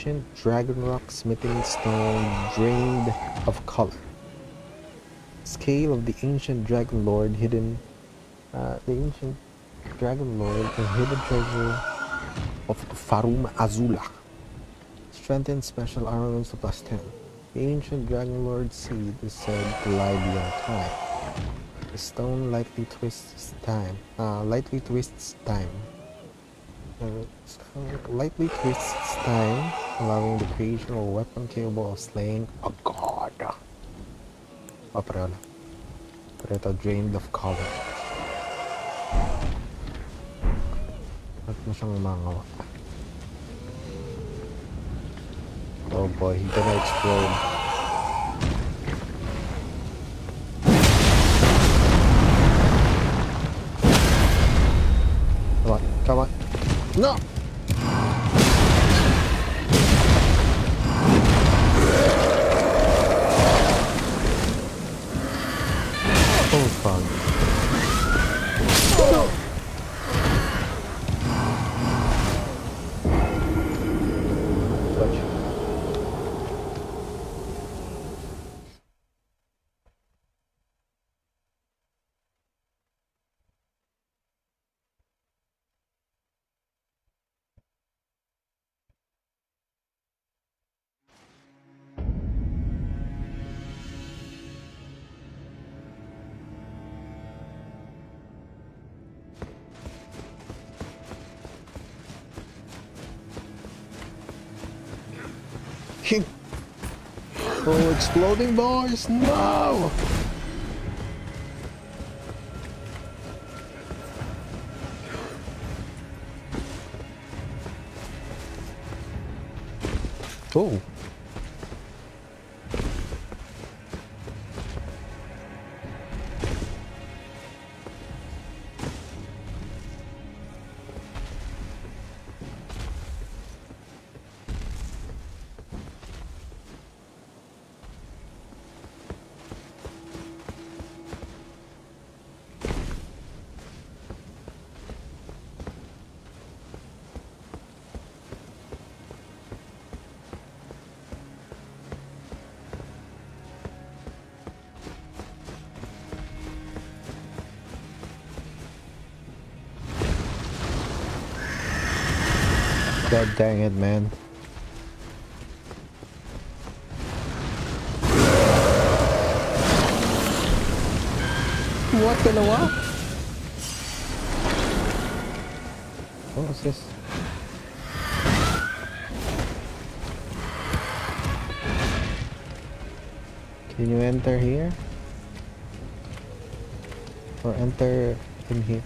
Ancient dragon rock smithing stone drained of color. Scale of the ancient dragon lord hidden. Uh, the ancient dragon lord, the hidden treasure of Farum Azula. Strengthened special armaments to plus 10. The ancient Dragon Lord seed is said to lie beyond time. The stone lightly twists time. Uh, lightly twists time. Uh, stone lightly twists time, allowing the creation of a weapon capable of slaying a god. Oh, lang. Pero ito, drained of color. siyang mangawa. Oh boy, he's gonna explode. Come on, come on. No! Oh exploding boys! No! Dang it, man. What dalawa? What was this? Can you enter here? Or enter in here?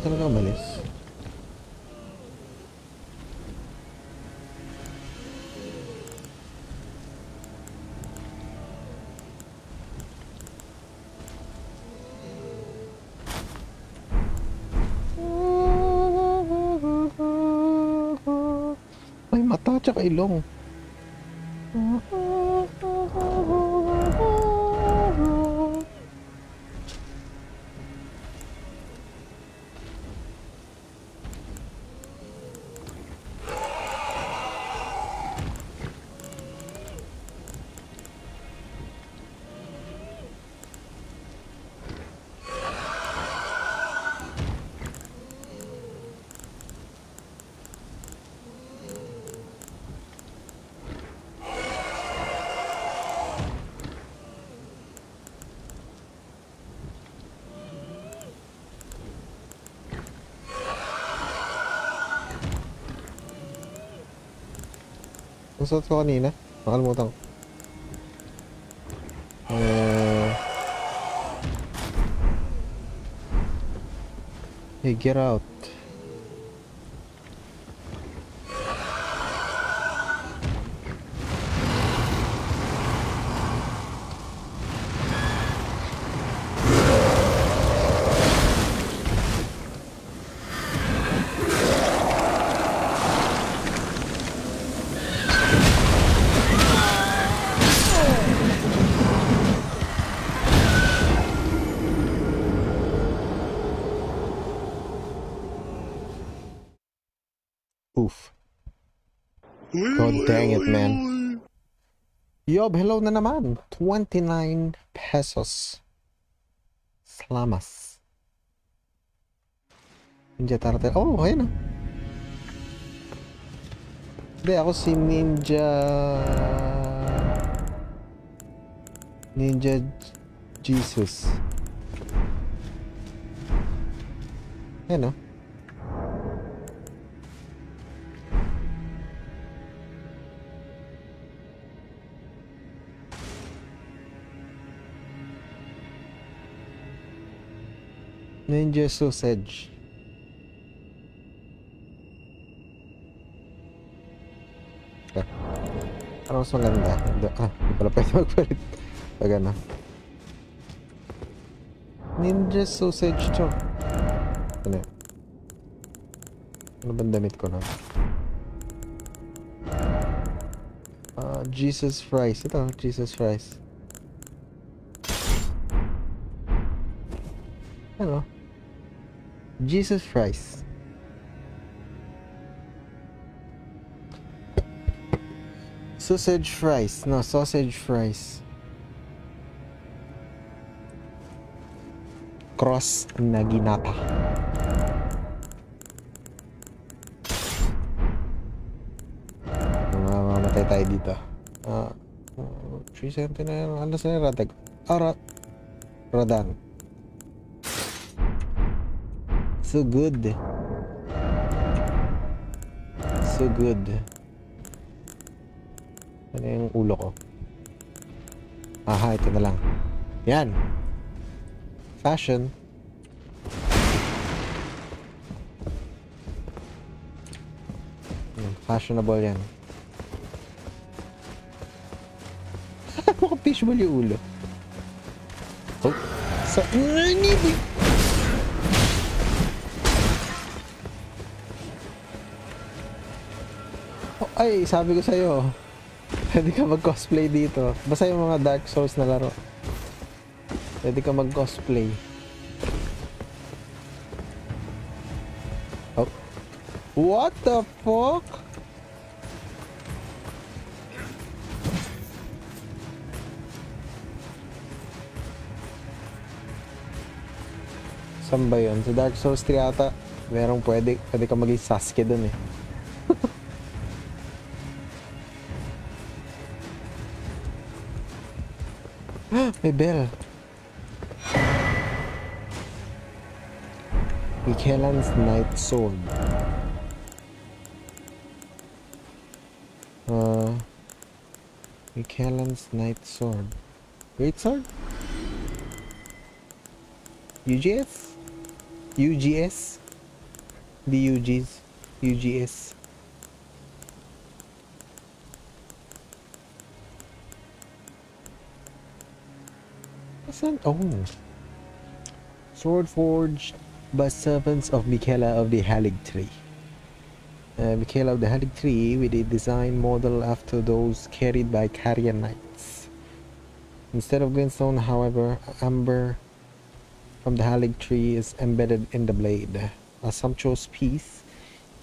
Talaga umalis. May mata tsaka. Suot ko kanina? Nakalimutan ko. Eh... Hey, get out. Yob, hello na naman. 29 pesos. Slamas. Hindi tarating. Oh, ayun ah. Hindi, ako si Ninja... Ninja Jesus. Yan oh. Ninja Sausage. Ah. Ano mas maganda? Ah, hindi pala pwede magpalit. Pag. Ninja Sausage to. Ano yun? Ano bang damit ko na? Ah, Jesus Fries. Ito, Jesus Fries. Ano? Jesus Fries. Sausage fries. No, sausage fries. Cross na ginata. Mamamatay tayo dito. Ah, uh, 379. Ano sa ratag? Ah, ra Radan. So good. So good. Ano yung ulo ko? Aha, ito na lang. Yan. Fashion. Hmm, Fashionable yan. Mukhang fishball yung ulo. Oh. Sa... Nani ay, sabi ko sa'yo. Pwede ka mag-cosplay dito. Basta yung mga Dark Souls na laro. Pwede ka mag-cosplay. Oh. What the fuck? Saan ba yun? Sa Dark Souls 3 ata. Merong pwede, pwede ka maging Sasuke dun eh. May bell. Miquellan Knight's Sword. Uh, Miquellan Knight's Sword. Great Sword? UGS? UGS? The UGs? UGS? Oh. Sword forged by servants of Miquella of the Halig Tree. Uh, Miquella of the Haligtree with a design model after those carried by Carian knights. Instead of glintstone, however, amber from the Haligtree is embedded in the blade. A sumptuous piece,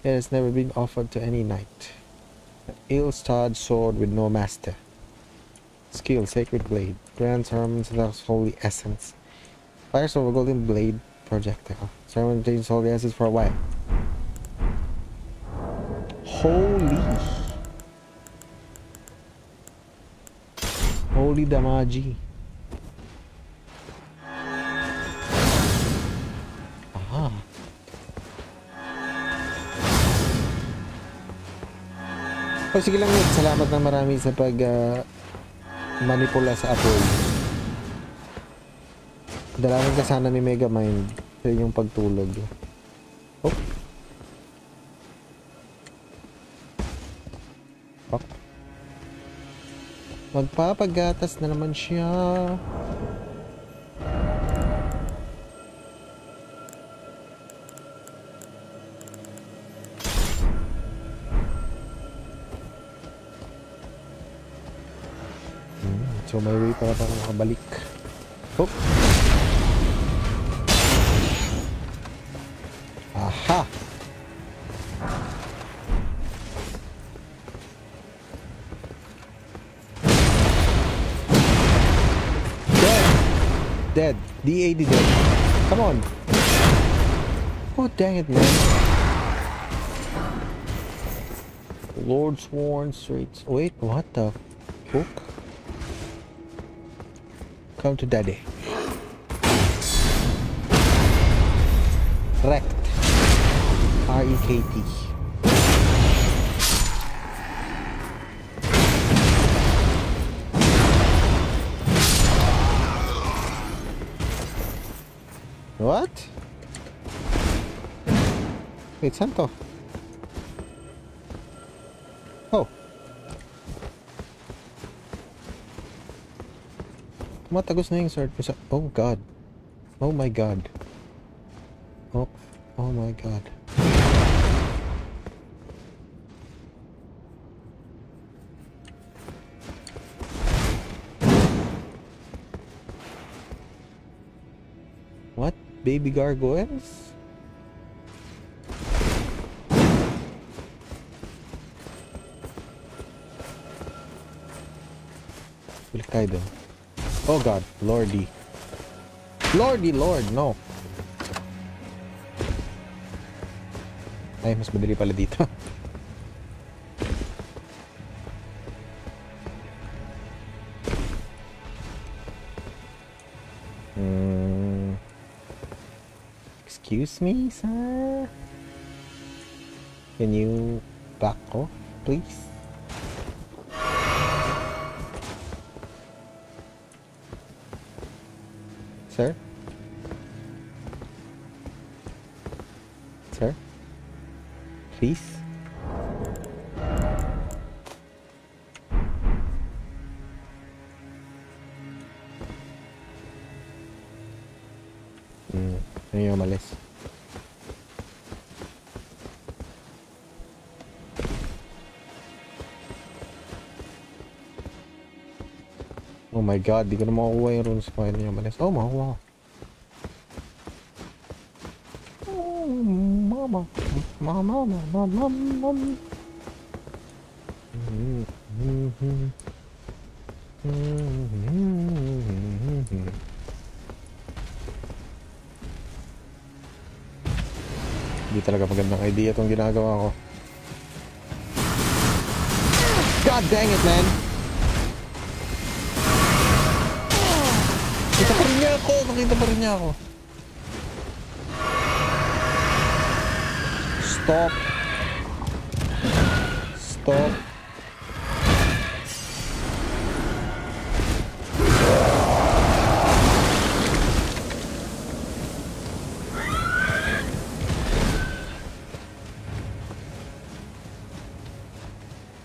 that has never been offered to any knight. An ill-starred sword with no master. Skill, Sacred Blade. Grants Herman's loves Holy Essence. Fires of a Golden Blade projectile. Sermon changes Holy Essence for a while. Holy. Holy Damaji. Aha. Oh, sige lang. Salamat na marami sa pag ah, manipula sa apoy. Dalangin ka sana ni Megamind sa inyong pagtulog. Oh. Oh. Magpapagatas na naman siya. So may way para para makabalik. Oh. Aha! Dead! Dead. DAD dead. Come on! Oh, dang it, man. Lord Sworn Straits. Wait, what the fuck? Come to daddy. Rect. R-E-K-T. What? Wait, saan Tumatagos na yung sword ko sa... Oh god. Oh my god. Oh. Oh my god. What? Baby gargoyles? Tayo dun. Oh god, lordy. Lordy lord, no. Ay, mas madali pala dito. Hmm. Excuse me, sir? Can you back off, please? Please? Hmm, ano? Oh my god, di ko na makukuha yung runes ko yun yung. Oh, makukuha ko. Mama. Mama, mama, mama, mama. Hindi talaga magandang idea itong ginagawa ko. God dang it, man! Nakita pa rin niya ako! Nakita pa rin niya ako. Stop. Stop.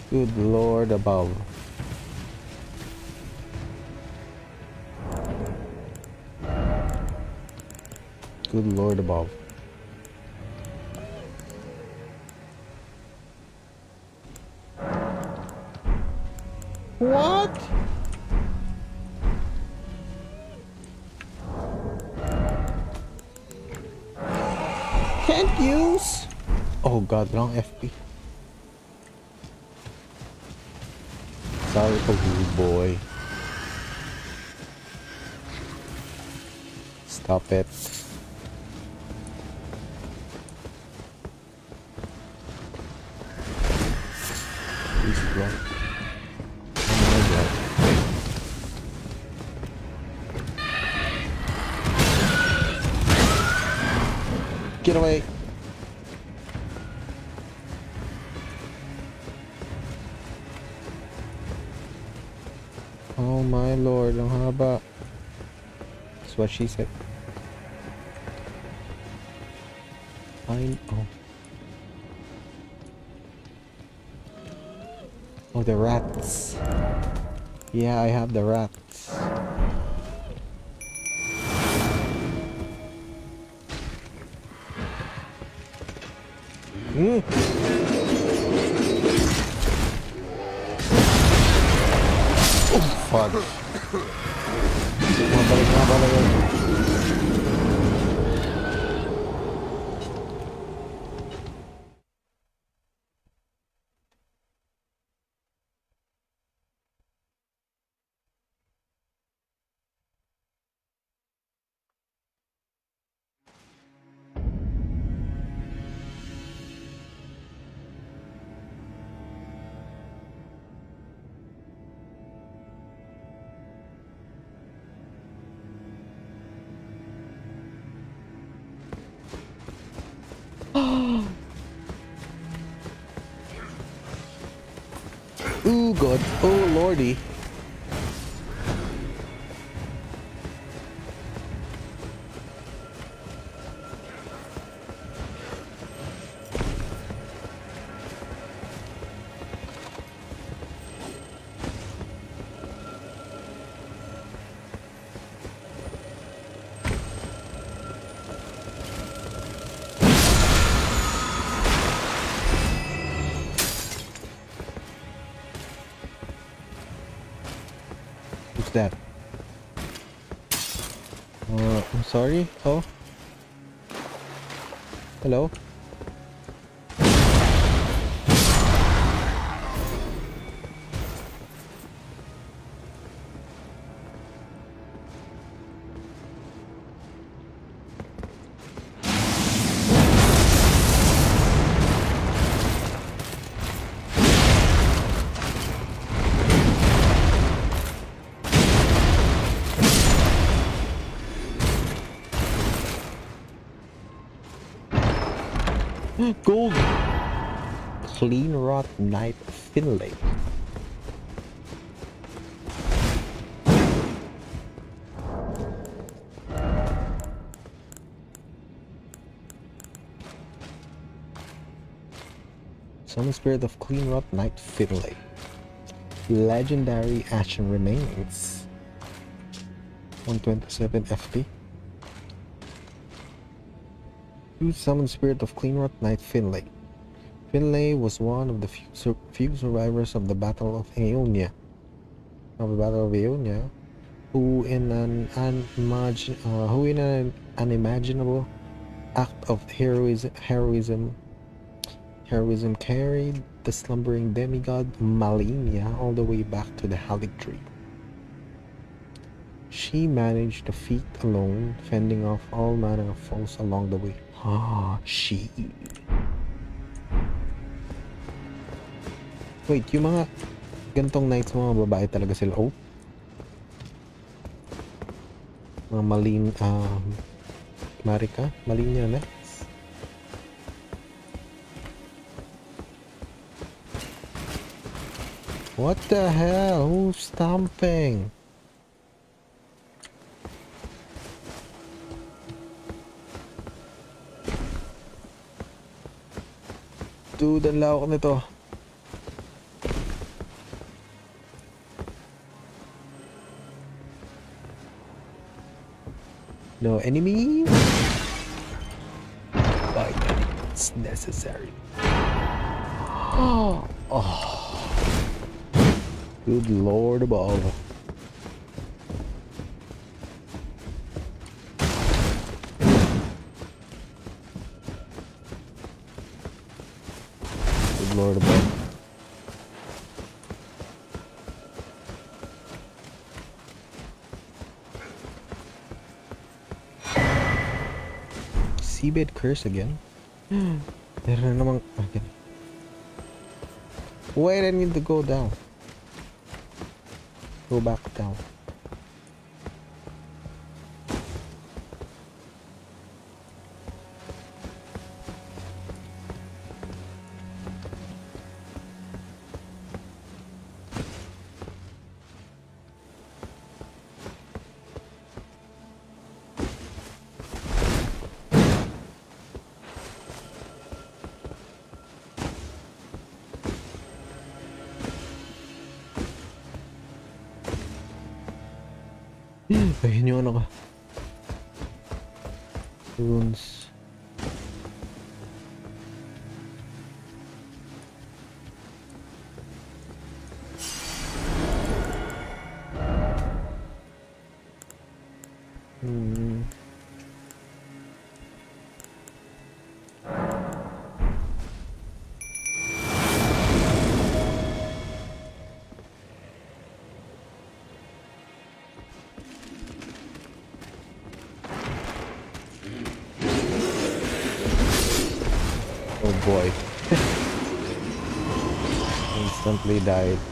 Good Lord above. Good Lord above. Wrong FP. Sorry for you, boy. Stop it. She said. I oh. Oh, the rats. Yeah, I have the rats. Mm. Oh, fuck. Mabalik nga pala yun. Ooh, 40 sorry. Oh. Hello. Gold. Clean Rot Knight Finlay. Summon Spirit of Clean Rot Knight Finlay. Legendary action remains. 127 FP. Use Summon Spirit of Clean Rot Knight Finlay. Finlay was one of the few, sur few survivors of the Battle of Aeonia. Of the Battle of Aeonia, who in an uh, who in an unimaginable act of heroism, heroism, heroism carried the slumbering demigod Malenia all the way back to the Haligtree. She managed the feat alone, fending off all manner of foes along the way. Ah, she. Wait, yung mga gantong knights mga babae talaga sila. Oh. Mga malin, um, Marika? Malinya knights. What the hell? Who's stomping? Dude, ang lawak nito. No enemy? By any means necessary. Oh, oh. Good lord above. Lord above. Seabed curse again? Meron na namang... Okay. Wait, I need to go down. Go back down. Instantly died.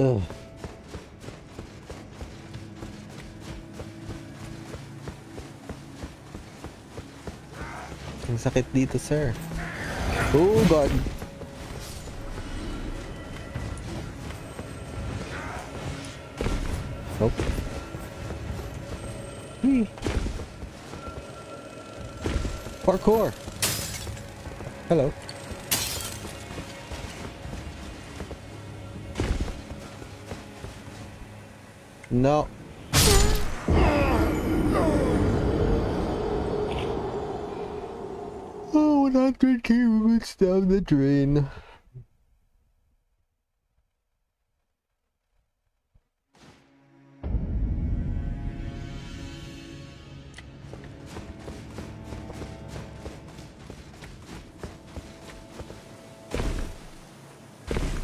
Ugh. Ang sakit dito, sir. Oh, God. Nope. Whee. Parkour. Hello. No. Oh, 100 kilograms down the drain.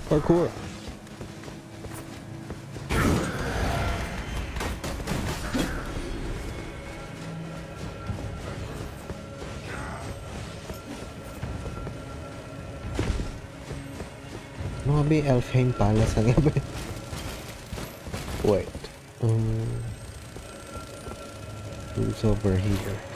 Parkour. Elfheim Palace ang iba. Wait. Um, who's over here?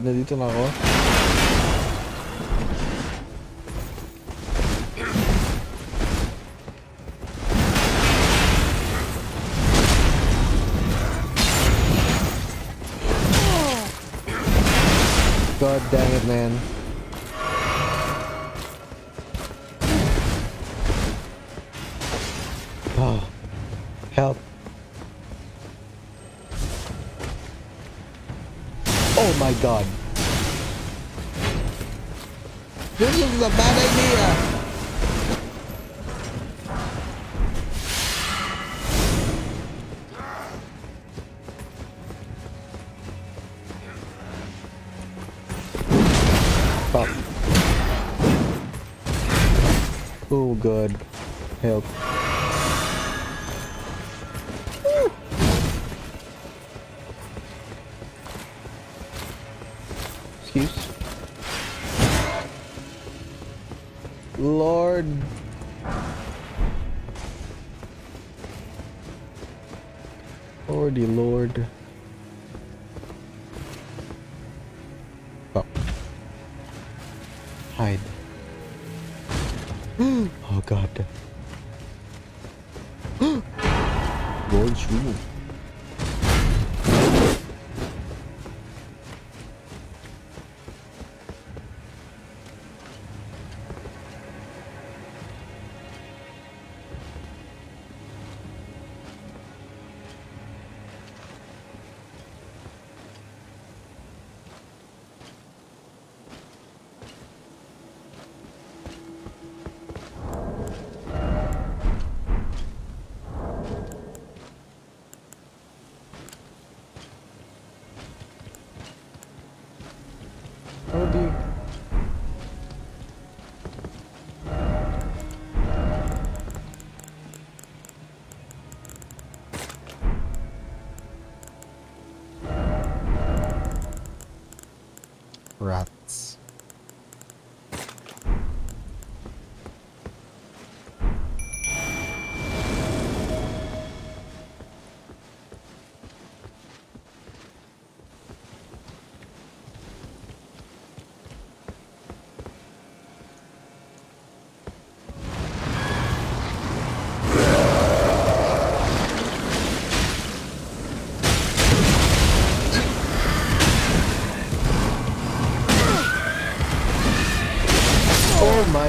Oh god,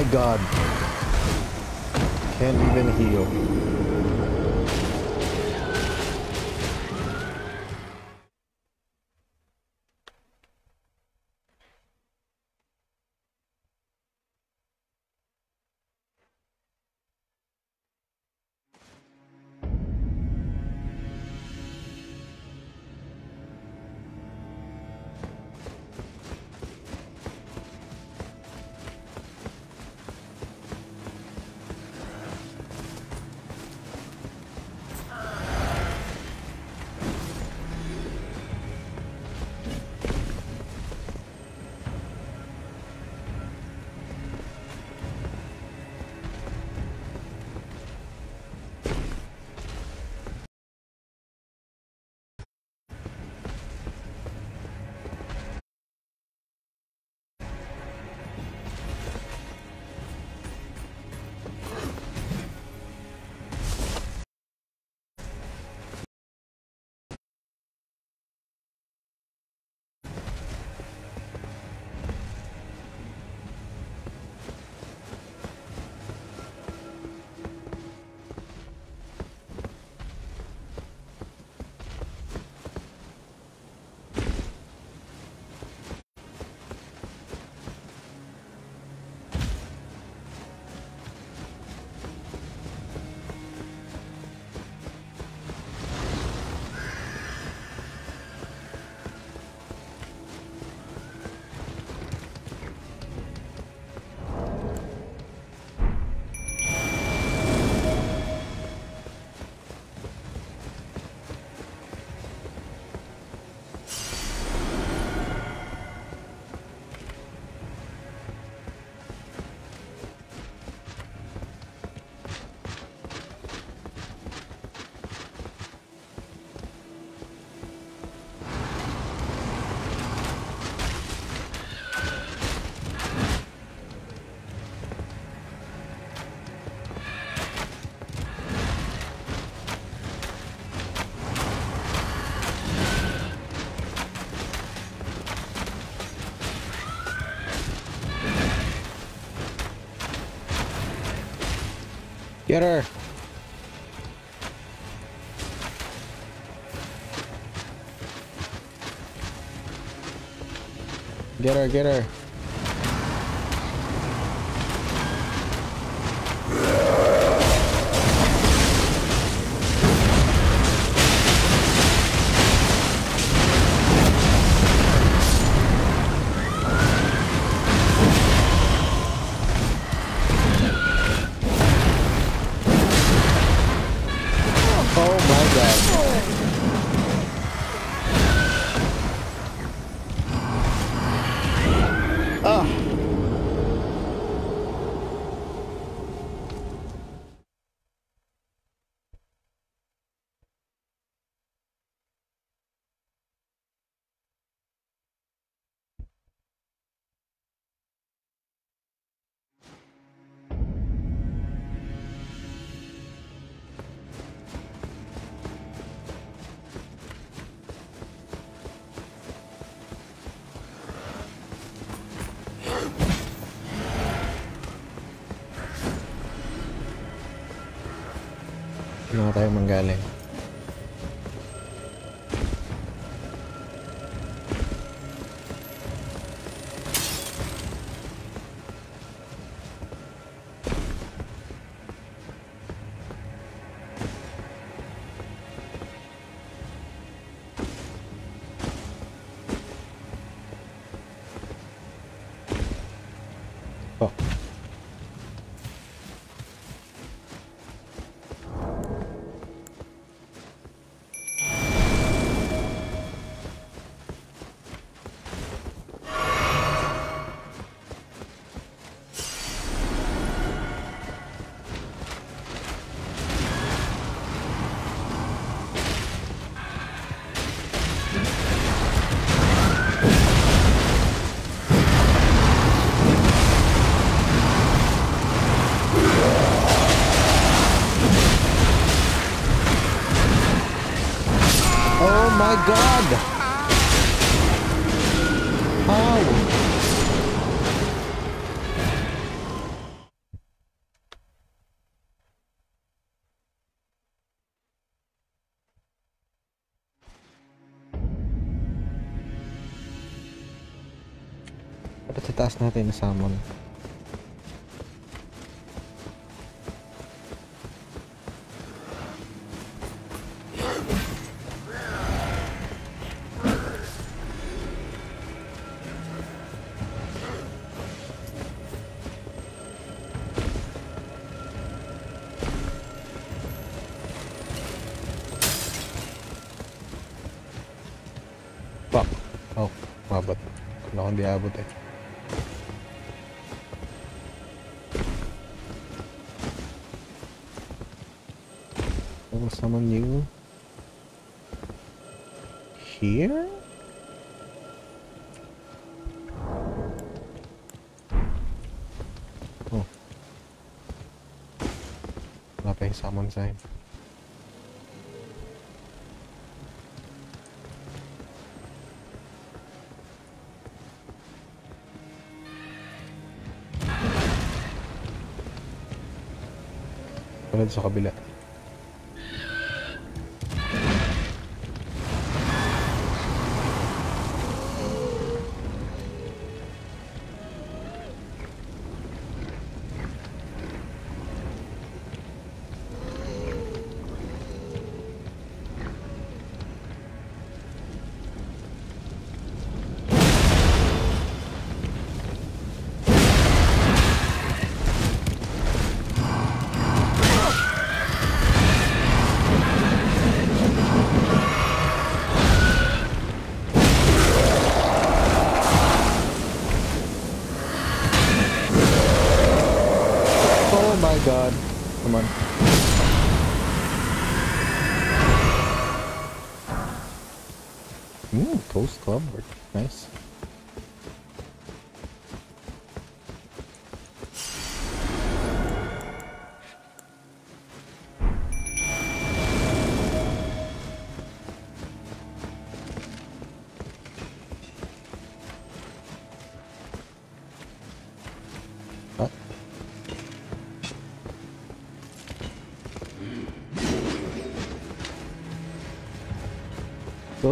my god. Can't even heal. Get her! Get her, get her. Vale。god! How? Dapat sa taas natin na summon. Kala ko hindi abot eh. I will summon you here? Oh. Wala pa yung summon sign. Sunod sa kabila.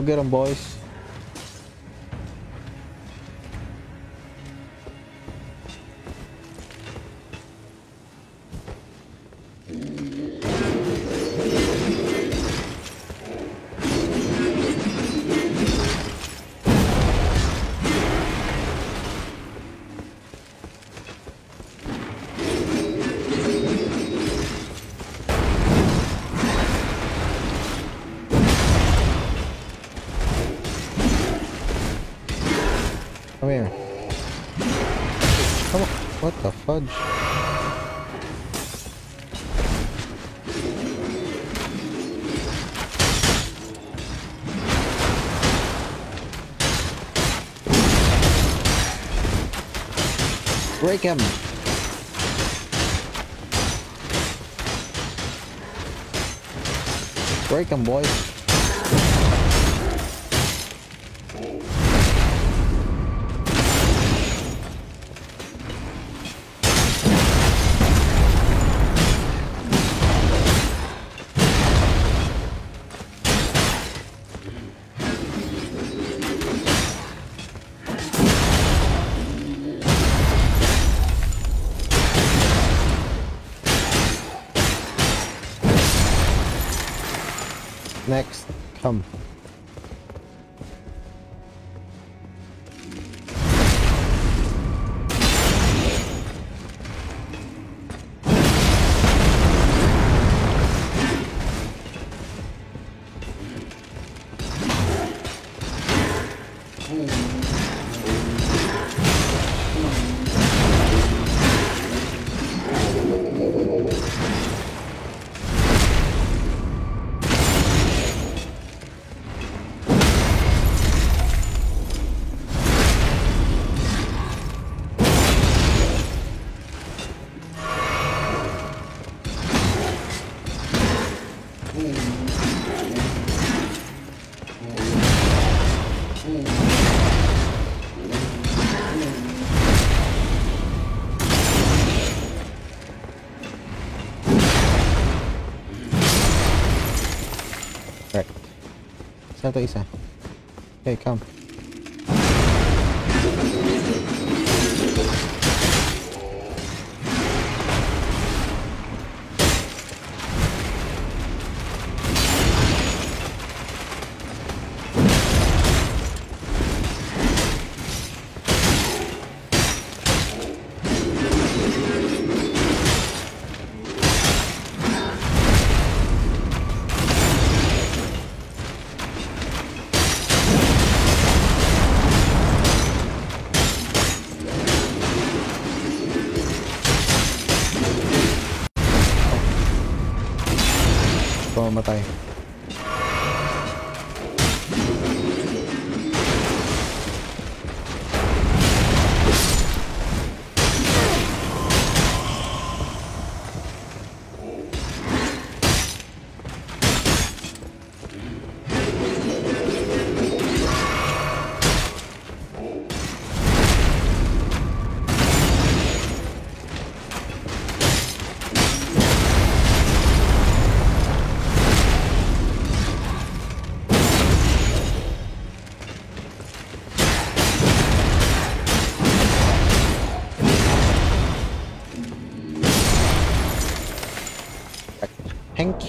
Get them, boys. Break him! Break him, boys. To isa? Okay, come. 拜拜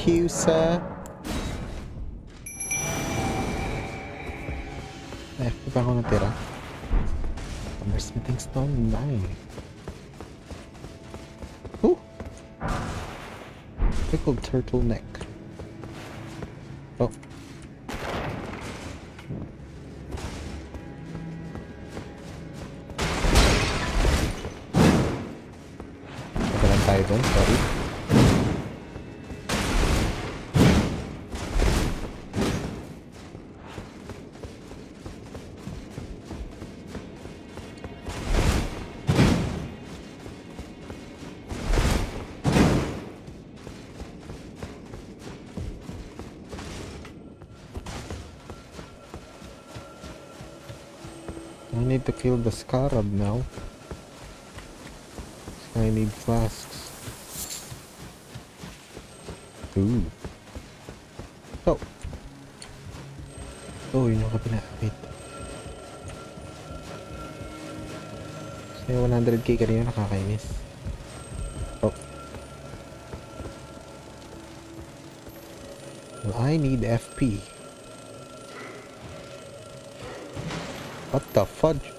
you, sir. Eh, di pa ako natira? Smithing Stone 9. Ooh! Pickled turtleneck. Kill the scarab now. I need flasks. Ooh. Oh. Oh, yun yung kabila. Wait. Yung 100k kanina nakakainis. Oh. Well, I need FP. What the fudge?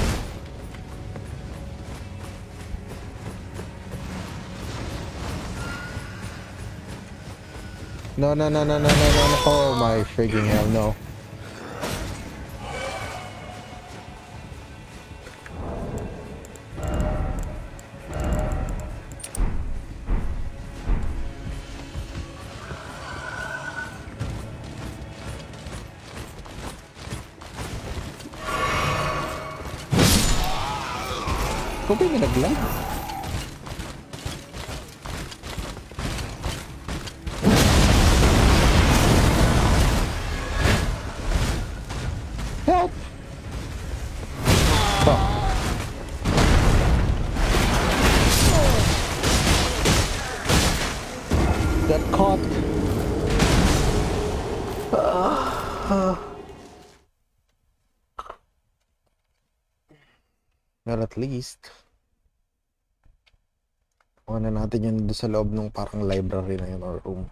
No, no, no, no, no, no, no. Oh my freaking hell, no. Ikaw ba yung naglag? Help! Least. Na natin yun doon sa loob ng parang library na yun or room.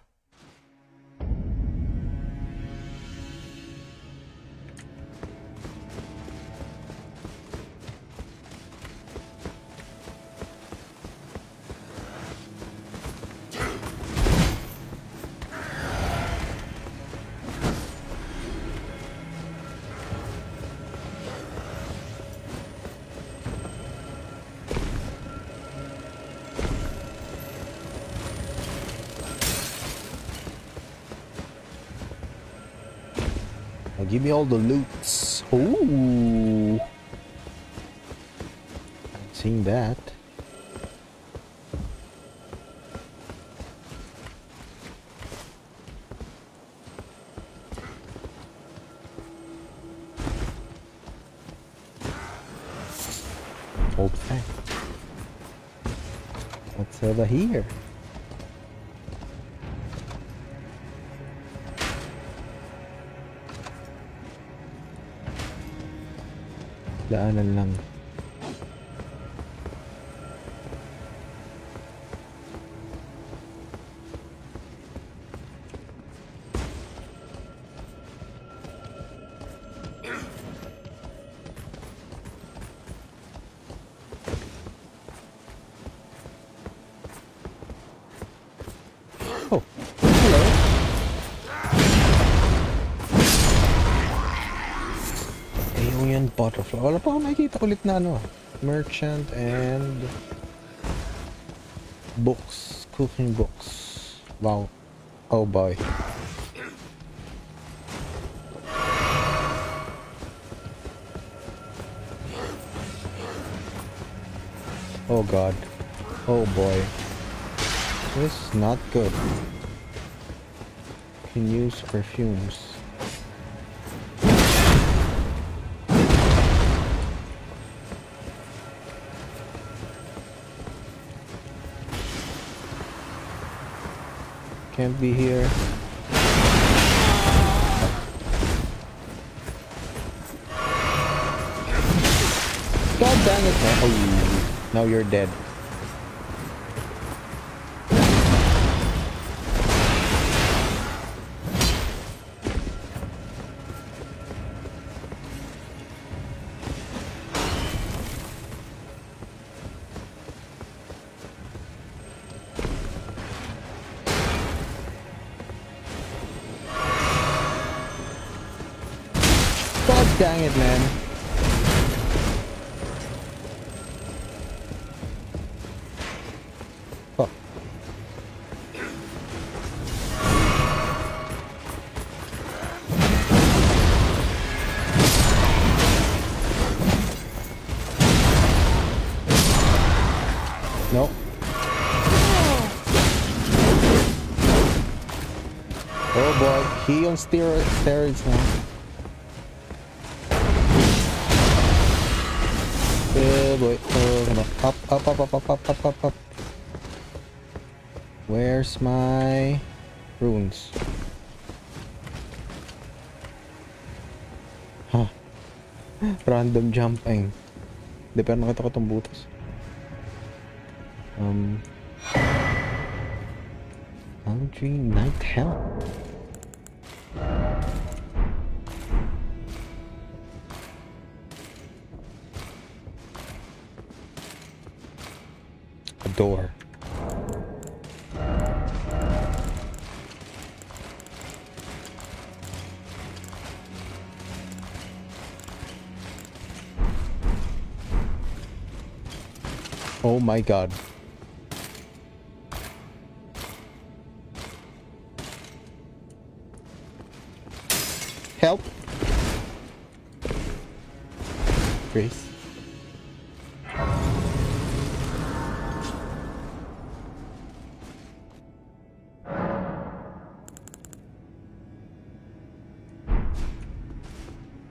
All the loots. Ooh. seen that. Old fact. What's over here? Daanan lang. Nakikita ulit na ano. Merchant and books. Cooking books. Wow. Oh boy. Oh god. Oh boy. This is not good. Can use perfumes. Can't be here. God dang it. Oh, now you're dead. On steroids now. Oh boy. Oh. Up, up, up, up, up, up, up, up, up. Where's my runes? Huh. Random jumping. Hindi, pero nakita ko tong butas. Um... Foundry Night Hell. A door. Oh my god. Help! Grace.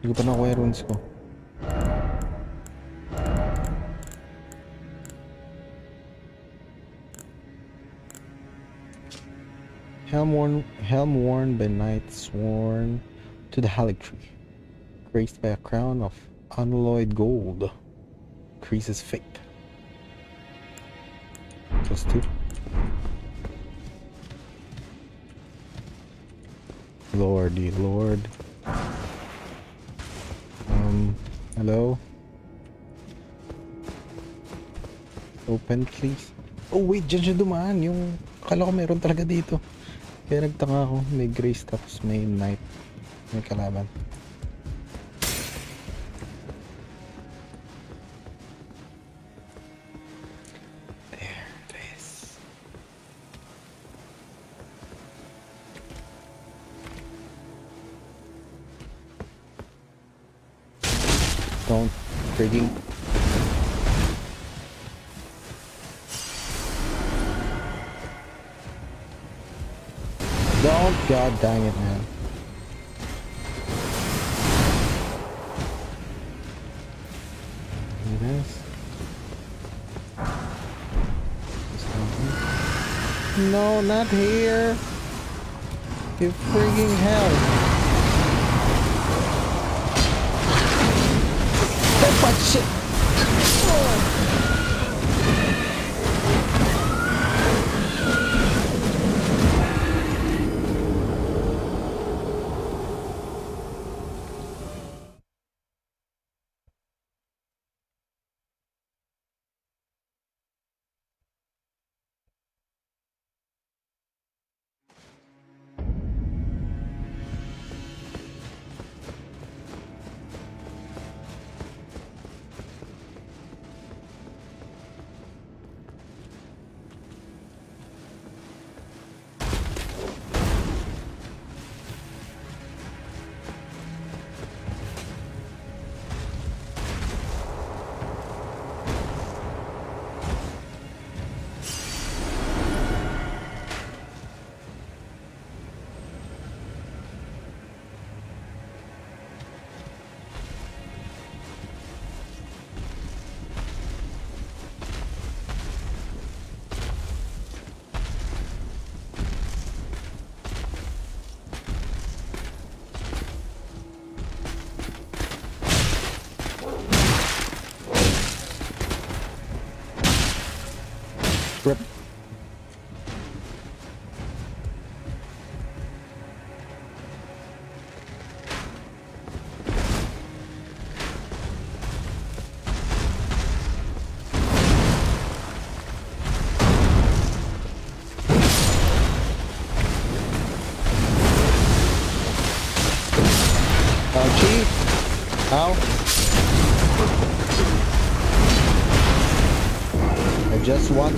Hindi ko pa nakuha yung runes ko. Helm worn, helm worn by knight sworn to the Haligtree, graced by a crown of unalloyed gold, increases fate. Plus two. Lordy lord. Um, hello? Open please. Oh wait, dyan siya dumaan. Yung, akala ko meron talaga dito. Kaya nagtaka ako, may grace tapos may knight. Yung kalaban. Don't Don't god dang it man. Not here. You freaking hell. Oh, fuck shit.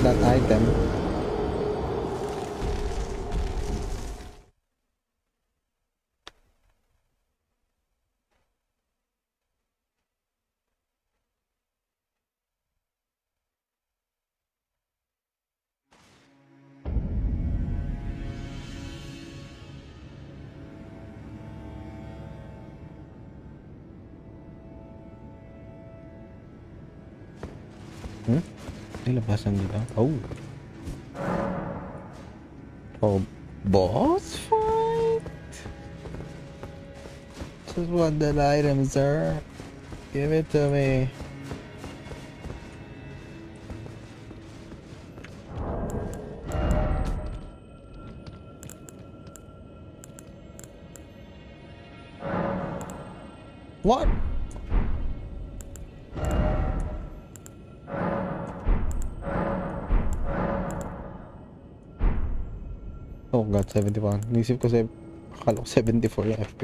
That item. Oh. Oh, boss fight? Just want that item, sir. Give it to me. What? God, 71. Nisip ko. Akala ko 74 yung FP.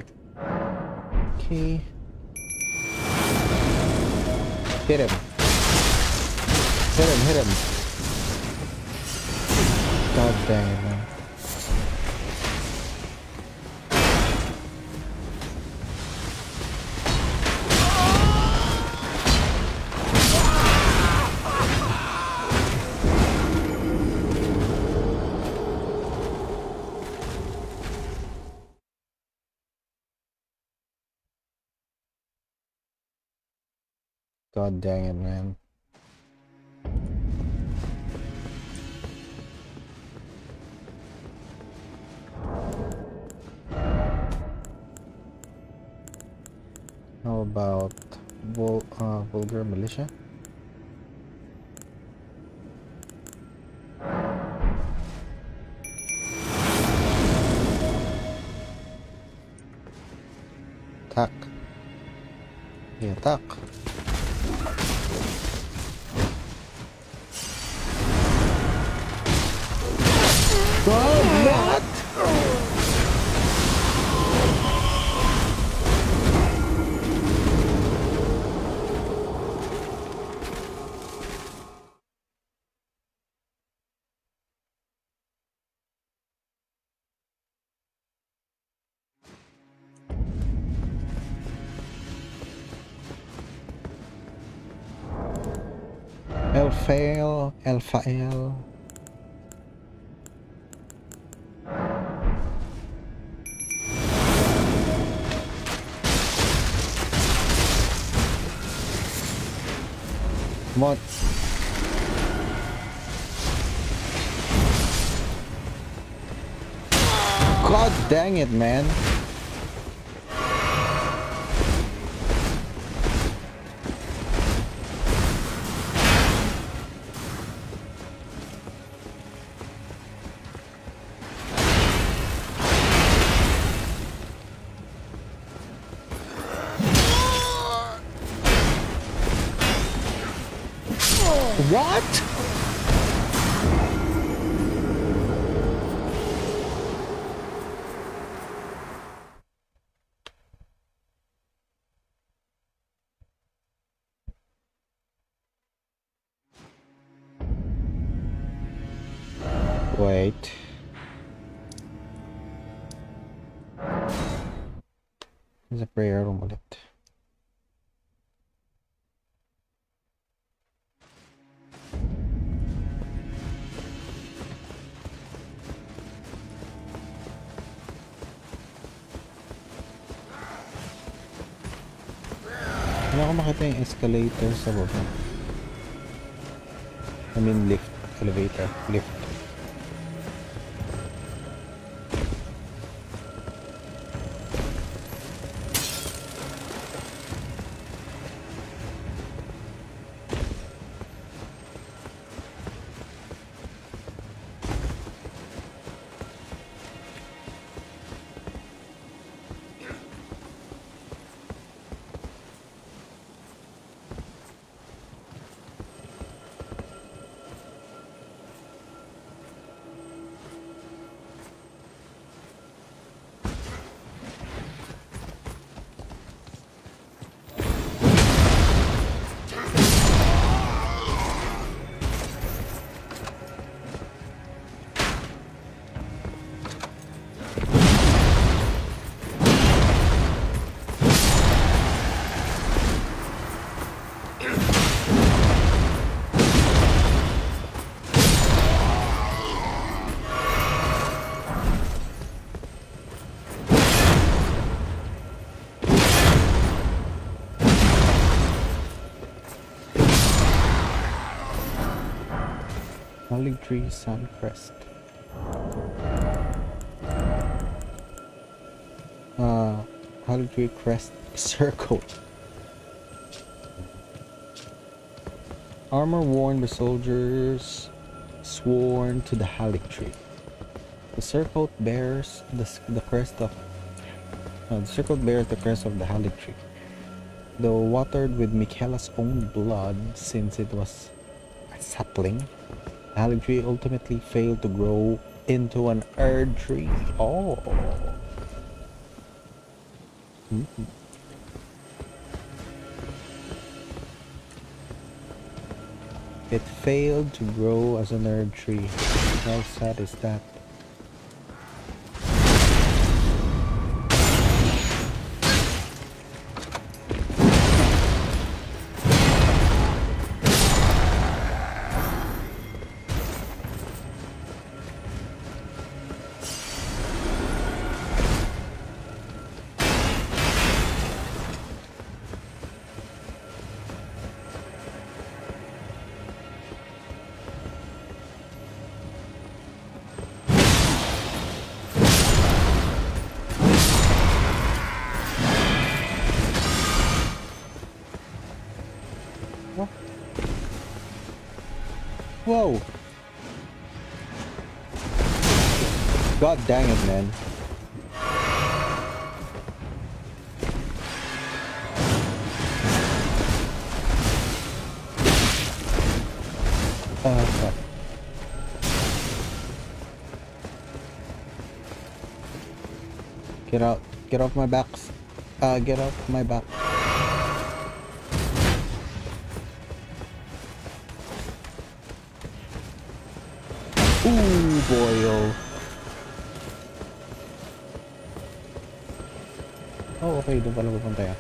Okay. Hit him. Hit him, hit him. God dang Dang it, man. How about vul uh, vulgar militia? Alpha What? God dang it, man. Escalator sa baba. I mean lift. Elevator. Lift. Holly Tree Suncrest. Uh, Haligtree Crest Circle. Armor worn by soldiers sworn to the Haligtree. The circle bears the, the crest of uh, the circle bears the crest of the Haligtree. Though watered with Miquella's own blood since it was a sapling, Haligtree ultimately failed to grow into an Erdtree. Oh. Mhm. It failed to grow as an nerd tree. How sad is that? God dang it, man. Uh. Get out. Get off my back. Uh, get off my back. Ooh, boy, oh. Okay. Doon pala pupunta yan.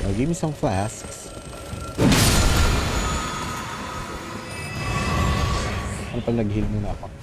Now, give me some flasks. Ano pala nag-heal muna ako?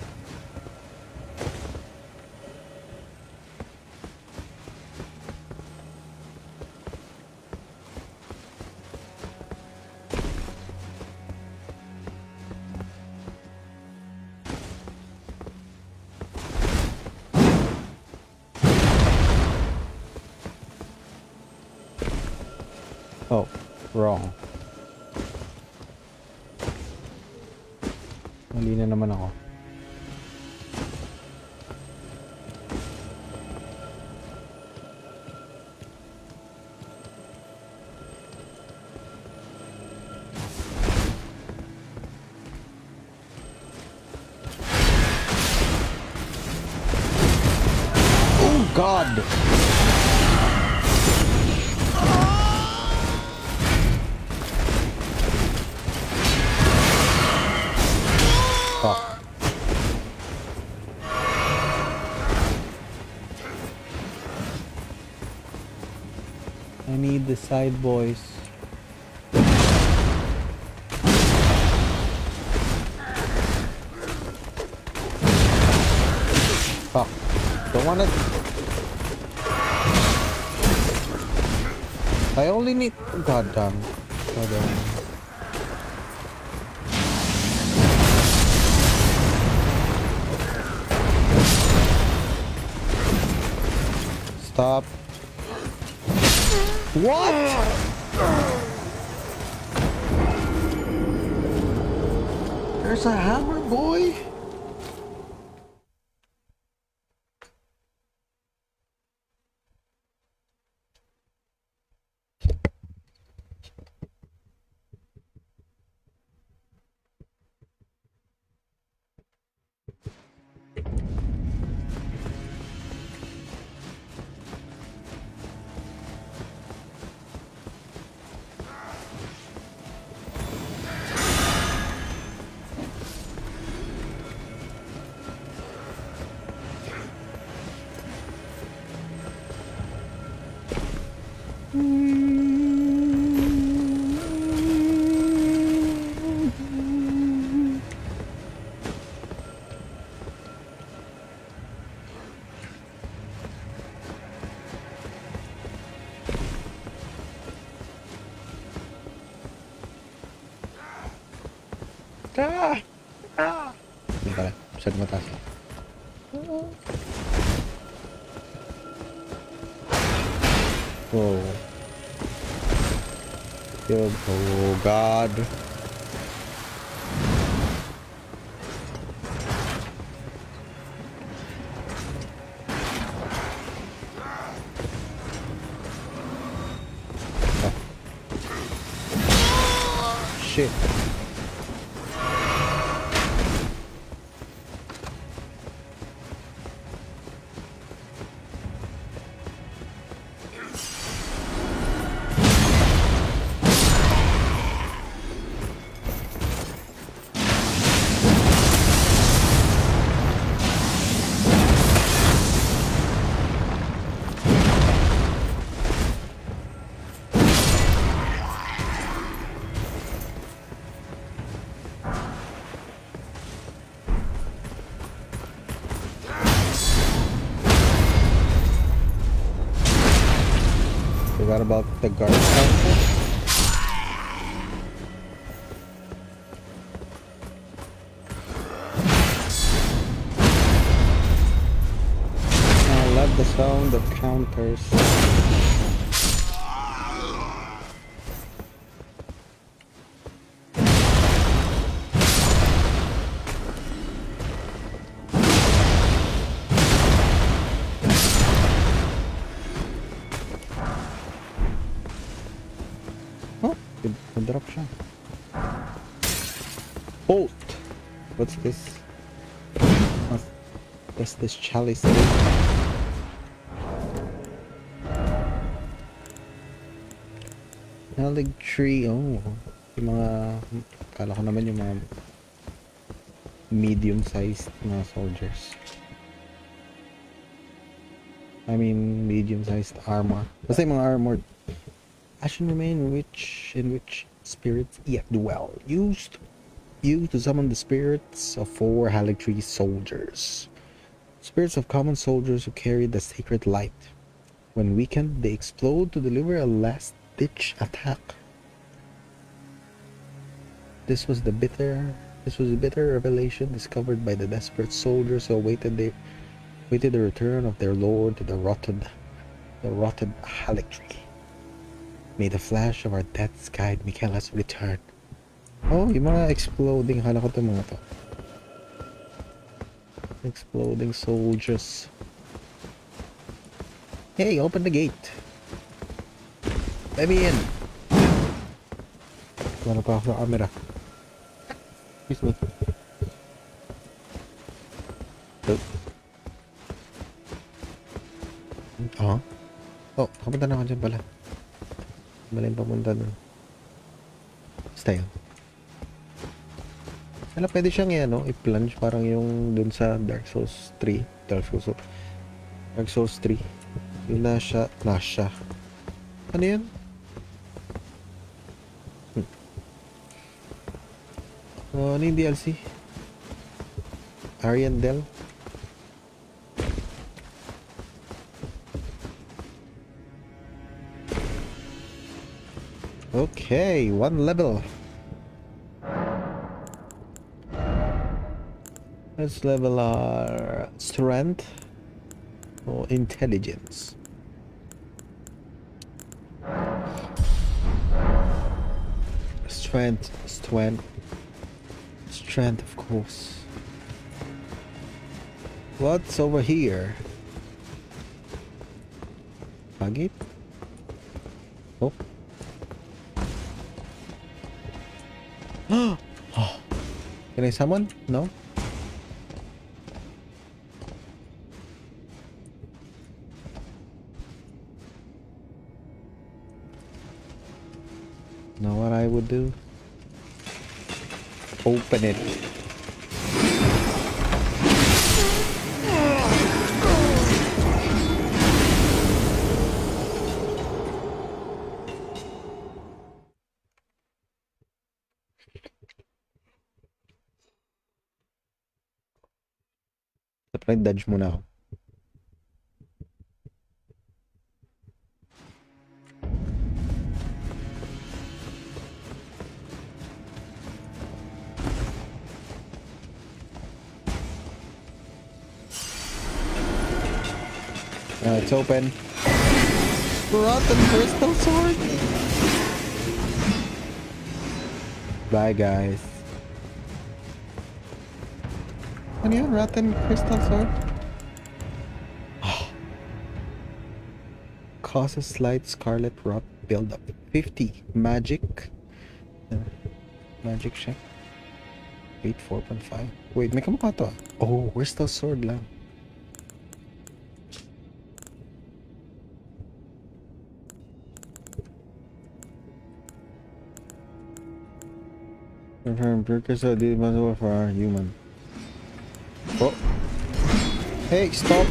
Side boys. Fuck. Don't want it. I only need. God damn. God damn. Stop. What? There's a hammer, boy. Oh, oh, God. This? What's, this chalice? Helig tree, oh. Yung mga, kala ko naman yung mga medium-sized na soldiers. I mean, medium-sized armor. Basta yung mga armored Ashen remain in which in which spirits yet dwell. Used used to summon the spirits of four Haligtree soldiers. Spirits of common soldiers who carry the sacred light. When weakened, they explode to deliver a last ditch attack. This was the bitter this was a bitter revelation discovered by the desperate soldiers who awaited the waited the return of their lord to the rotted the rotted Haligtree. May the flash of our deaths guide Miquella's return. Oh, yung mga exploding. Hala ko to mga to. Exploding soldiers. Hey, open the gate. Let me in. Wala pa ako sa camera. Excuse me. Oh. Oh, kapunta na ako dyan pala. Mali yung papunta dun. Basta yun. Ano, pwede siyang ano, i-plunge parang yung dun sa Dark Souls 3. Dark Souls, Dark Souls 3. Yung nasa, nasa. Ano yan? Hmm. Oh, ano DLC? Ariandel? Okay, one level. Let's level our strength or intelligence. Strength, strength, strength, of course. What's over here? Buggy? Oh. Can I summon? No? Would do? Open it. Dapat dodge muna ako. It's open. Rotten crystal sword. Bye, guys. Ano yun? Rotten crystal sword? Causes slight scarlet rot buildup. 50 magic. Uh, magic check. Weight 4.5. Wait, may kamukha to ah. Oh, crystal sword lang. Confirm precursor did possible for our human. Oh. Hey, stop.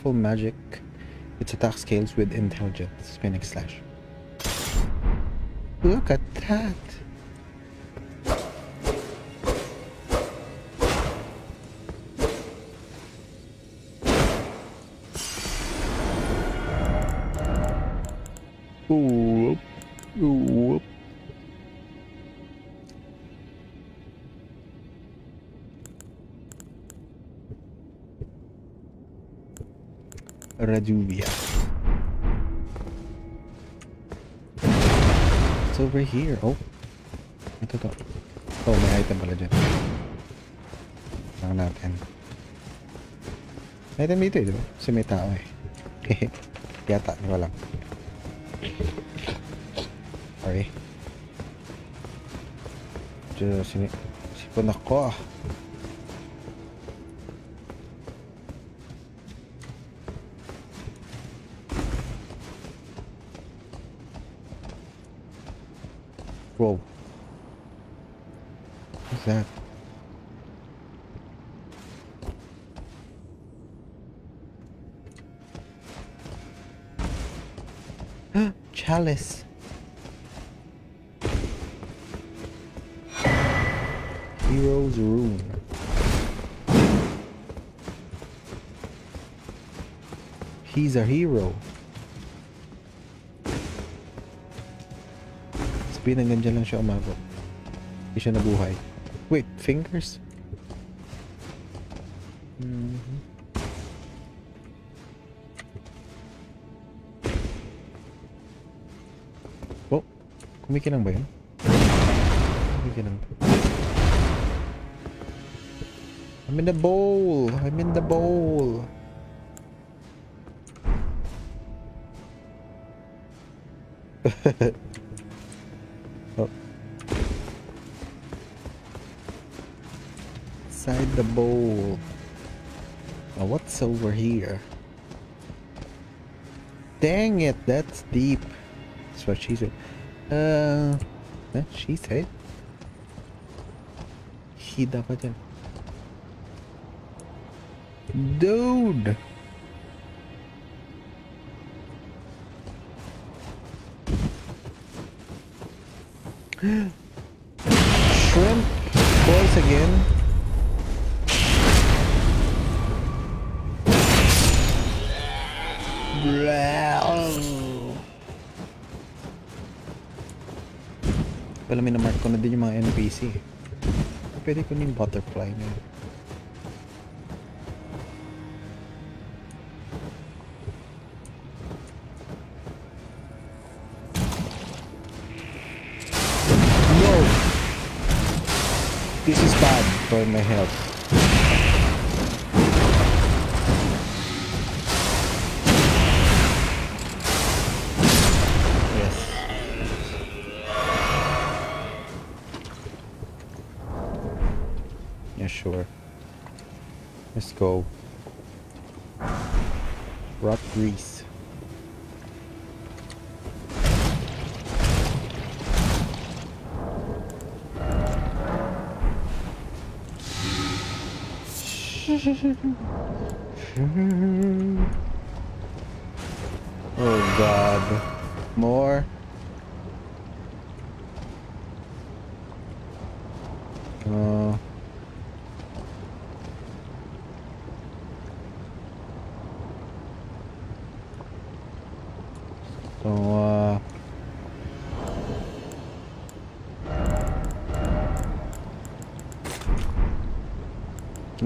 Powerful magic. Its attack scales with intelligence. Spinning slash. Look at that. Ooh. Raduvia. It's over here. Oh. Ito to. Oh, may item pala dyan. Lang natin. May item dito eh, di ba? Kasi may tao eh. Yata, di ko alam. Sorry. Diyo, sini... Sipon ako ah. Whoa. What's that? Chalice. Hero's Rune. He's a hero. Sabihin hanggang dyan lang siya umabot. Hindi siya nabuhay. Wait, fingers? Mhm. Oh, kumikinang ba yun? Kumikinang. I'm in the bowl! I'm in the bowl! the bowl. Oh, what's over here? Dang it, that's deep. That's what she said. Uh, eh, she said. He yan. Dude! Pwede ko yung butterfly yun. No! This is bad for my health.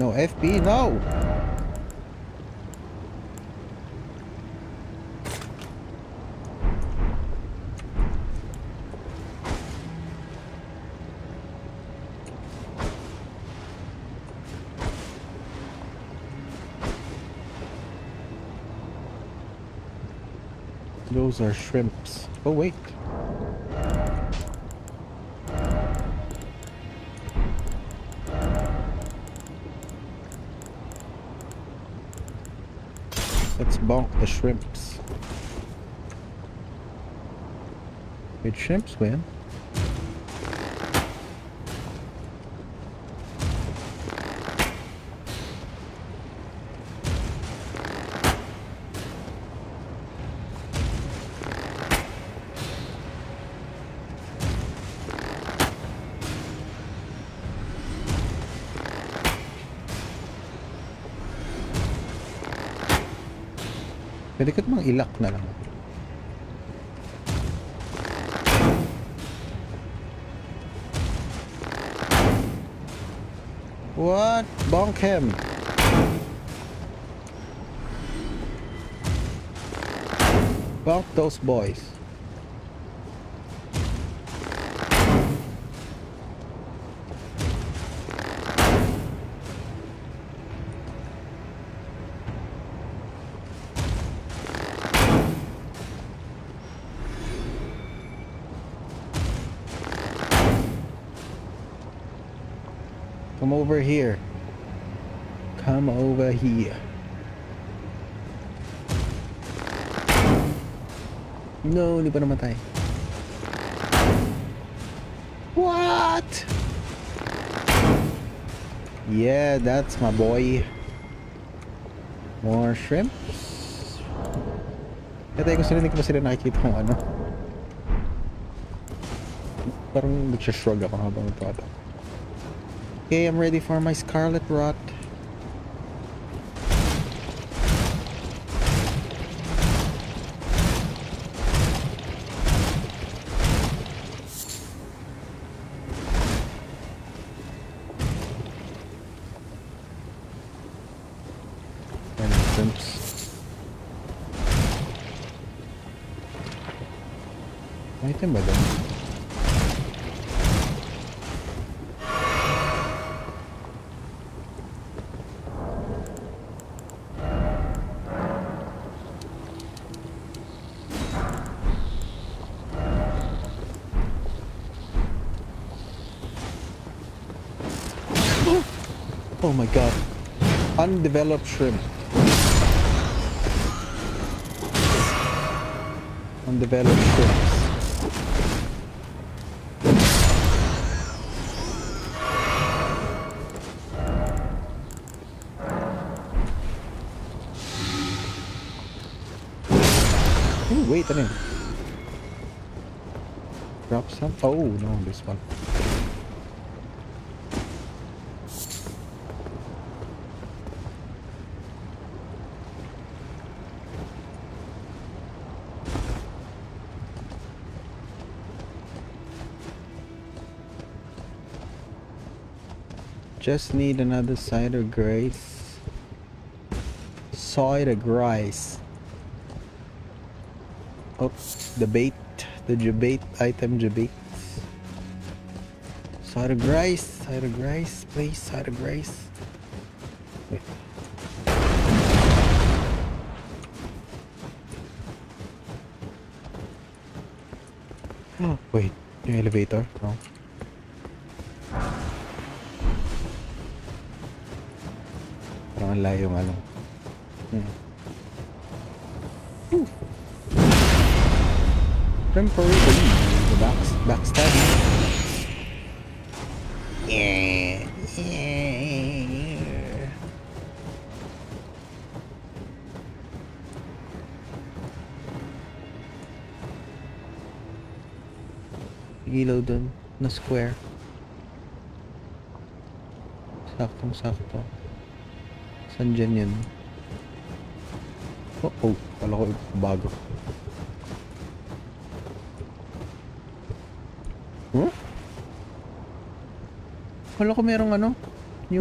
No, FB, no! Those are shrimps. Oh, wait. The shrimps. Wait, shrimps win? Pwede ko namang ilak na lang. What? Bonk him. Bonk those boys. Over here. Come over here. No, hindi pa namatay. What? Yeah, that's my boy. More shrimps. Kaya gusto rin ko pa sila nakikita kung ano. Parang nagsashrug ako habang nagpata. Okay, I'm ready for my scarlet rot. Item ba doon? Oh my god. Undeveloped shrimp. Undeveloped shrimps. Ooh, wait, ano yun? Drop some? Oh, no, this one. Just need another side of grace. Side of grace. Oops, the bait. The debate item debate. of grace. Side of grace, please. Side of grace.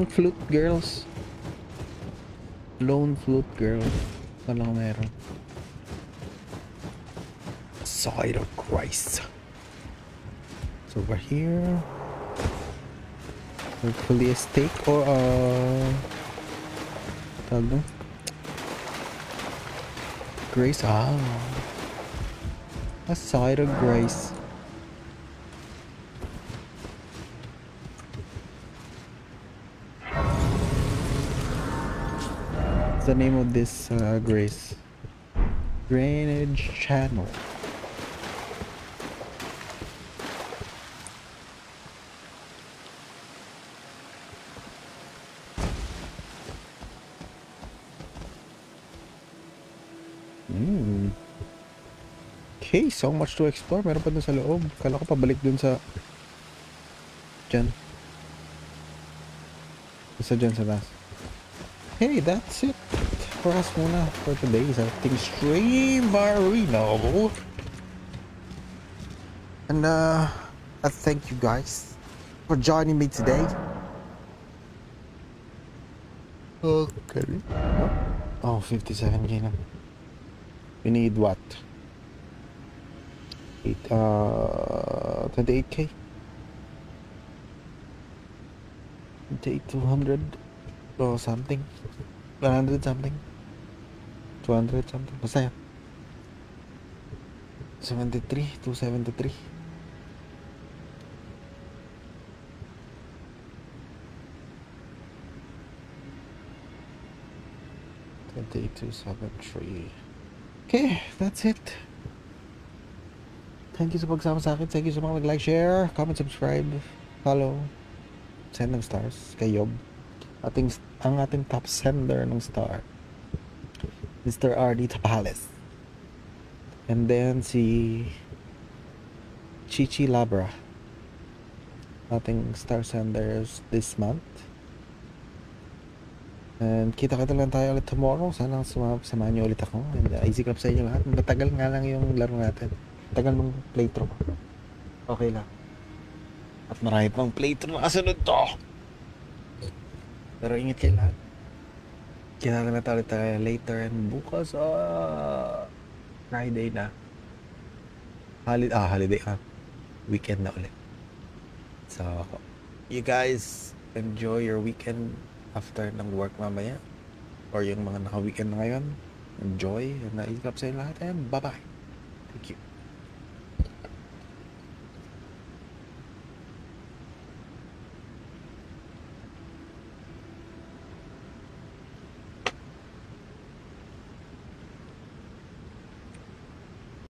Yung flute girls. Lone flute girl. Kala meron. Side of Christ. It's over here. Hopefully a steak or uh tawag? Grace ah. A side of grace. What's the name of this uh, grace? Drainage channel. Hmm. Okay, so much to explore. Meron pa dun sa loob. Kala ko pabalik dun sa... Diyan. Isa dyan sa taas. Hey, that's it for us muna for today's ating stream Marino. And uh, I thank you guys for joining me today. Okay. Oh, 57k na. We need what? Eight, uh, 28k? 200 or something. 100 something. 200 something. Basta yan. 73, 273. Twenty-eight, two, seven, three. Okay, that's it. Thank you sa pagsama sa akin. Thank you sa mga nag-like, share, comment, subscribe, follow, send ng stars kay Yob. Ating, ang ating top sender ng star. Mr. RD Tapales. And then si Chichi Labra. Ating star senders this month. And kita-kita lang tayo ulit tomorrow. Sana suma samahan niyo ulit ako. And uh, easy clap sa inyo lahat. Matagal nga lang yung laro natin. Tagal nung playthrough. Okay lang. At marami pang playthrough na kasunod to. Pero ingat kayo lahat. Tayo ulit tayo later and bukas ah Friday na. Holiday, ah, holiday ah. Weekend na ulit. So, you guys enjoy your weekend after ng work mamaya. Or yung mga naka-weekend na ngayon. Enjoy. And naisip sa lahat. And bye-bye. Thank you.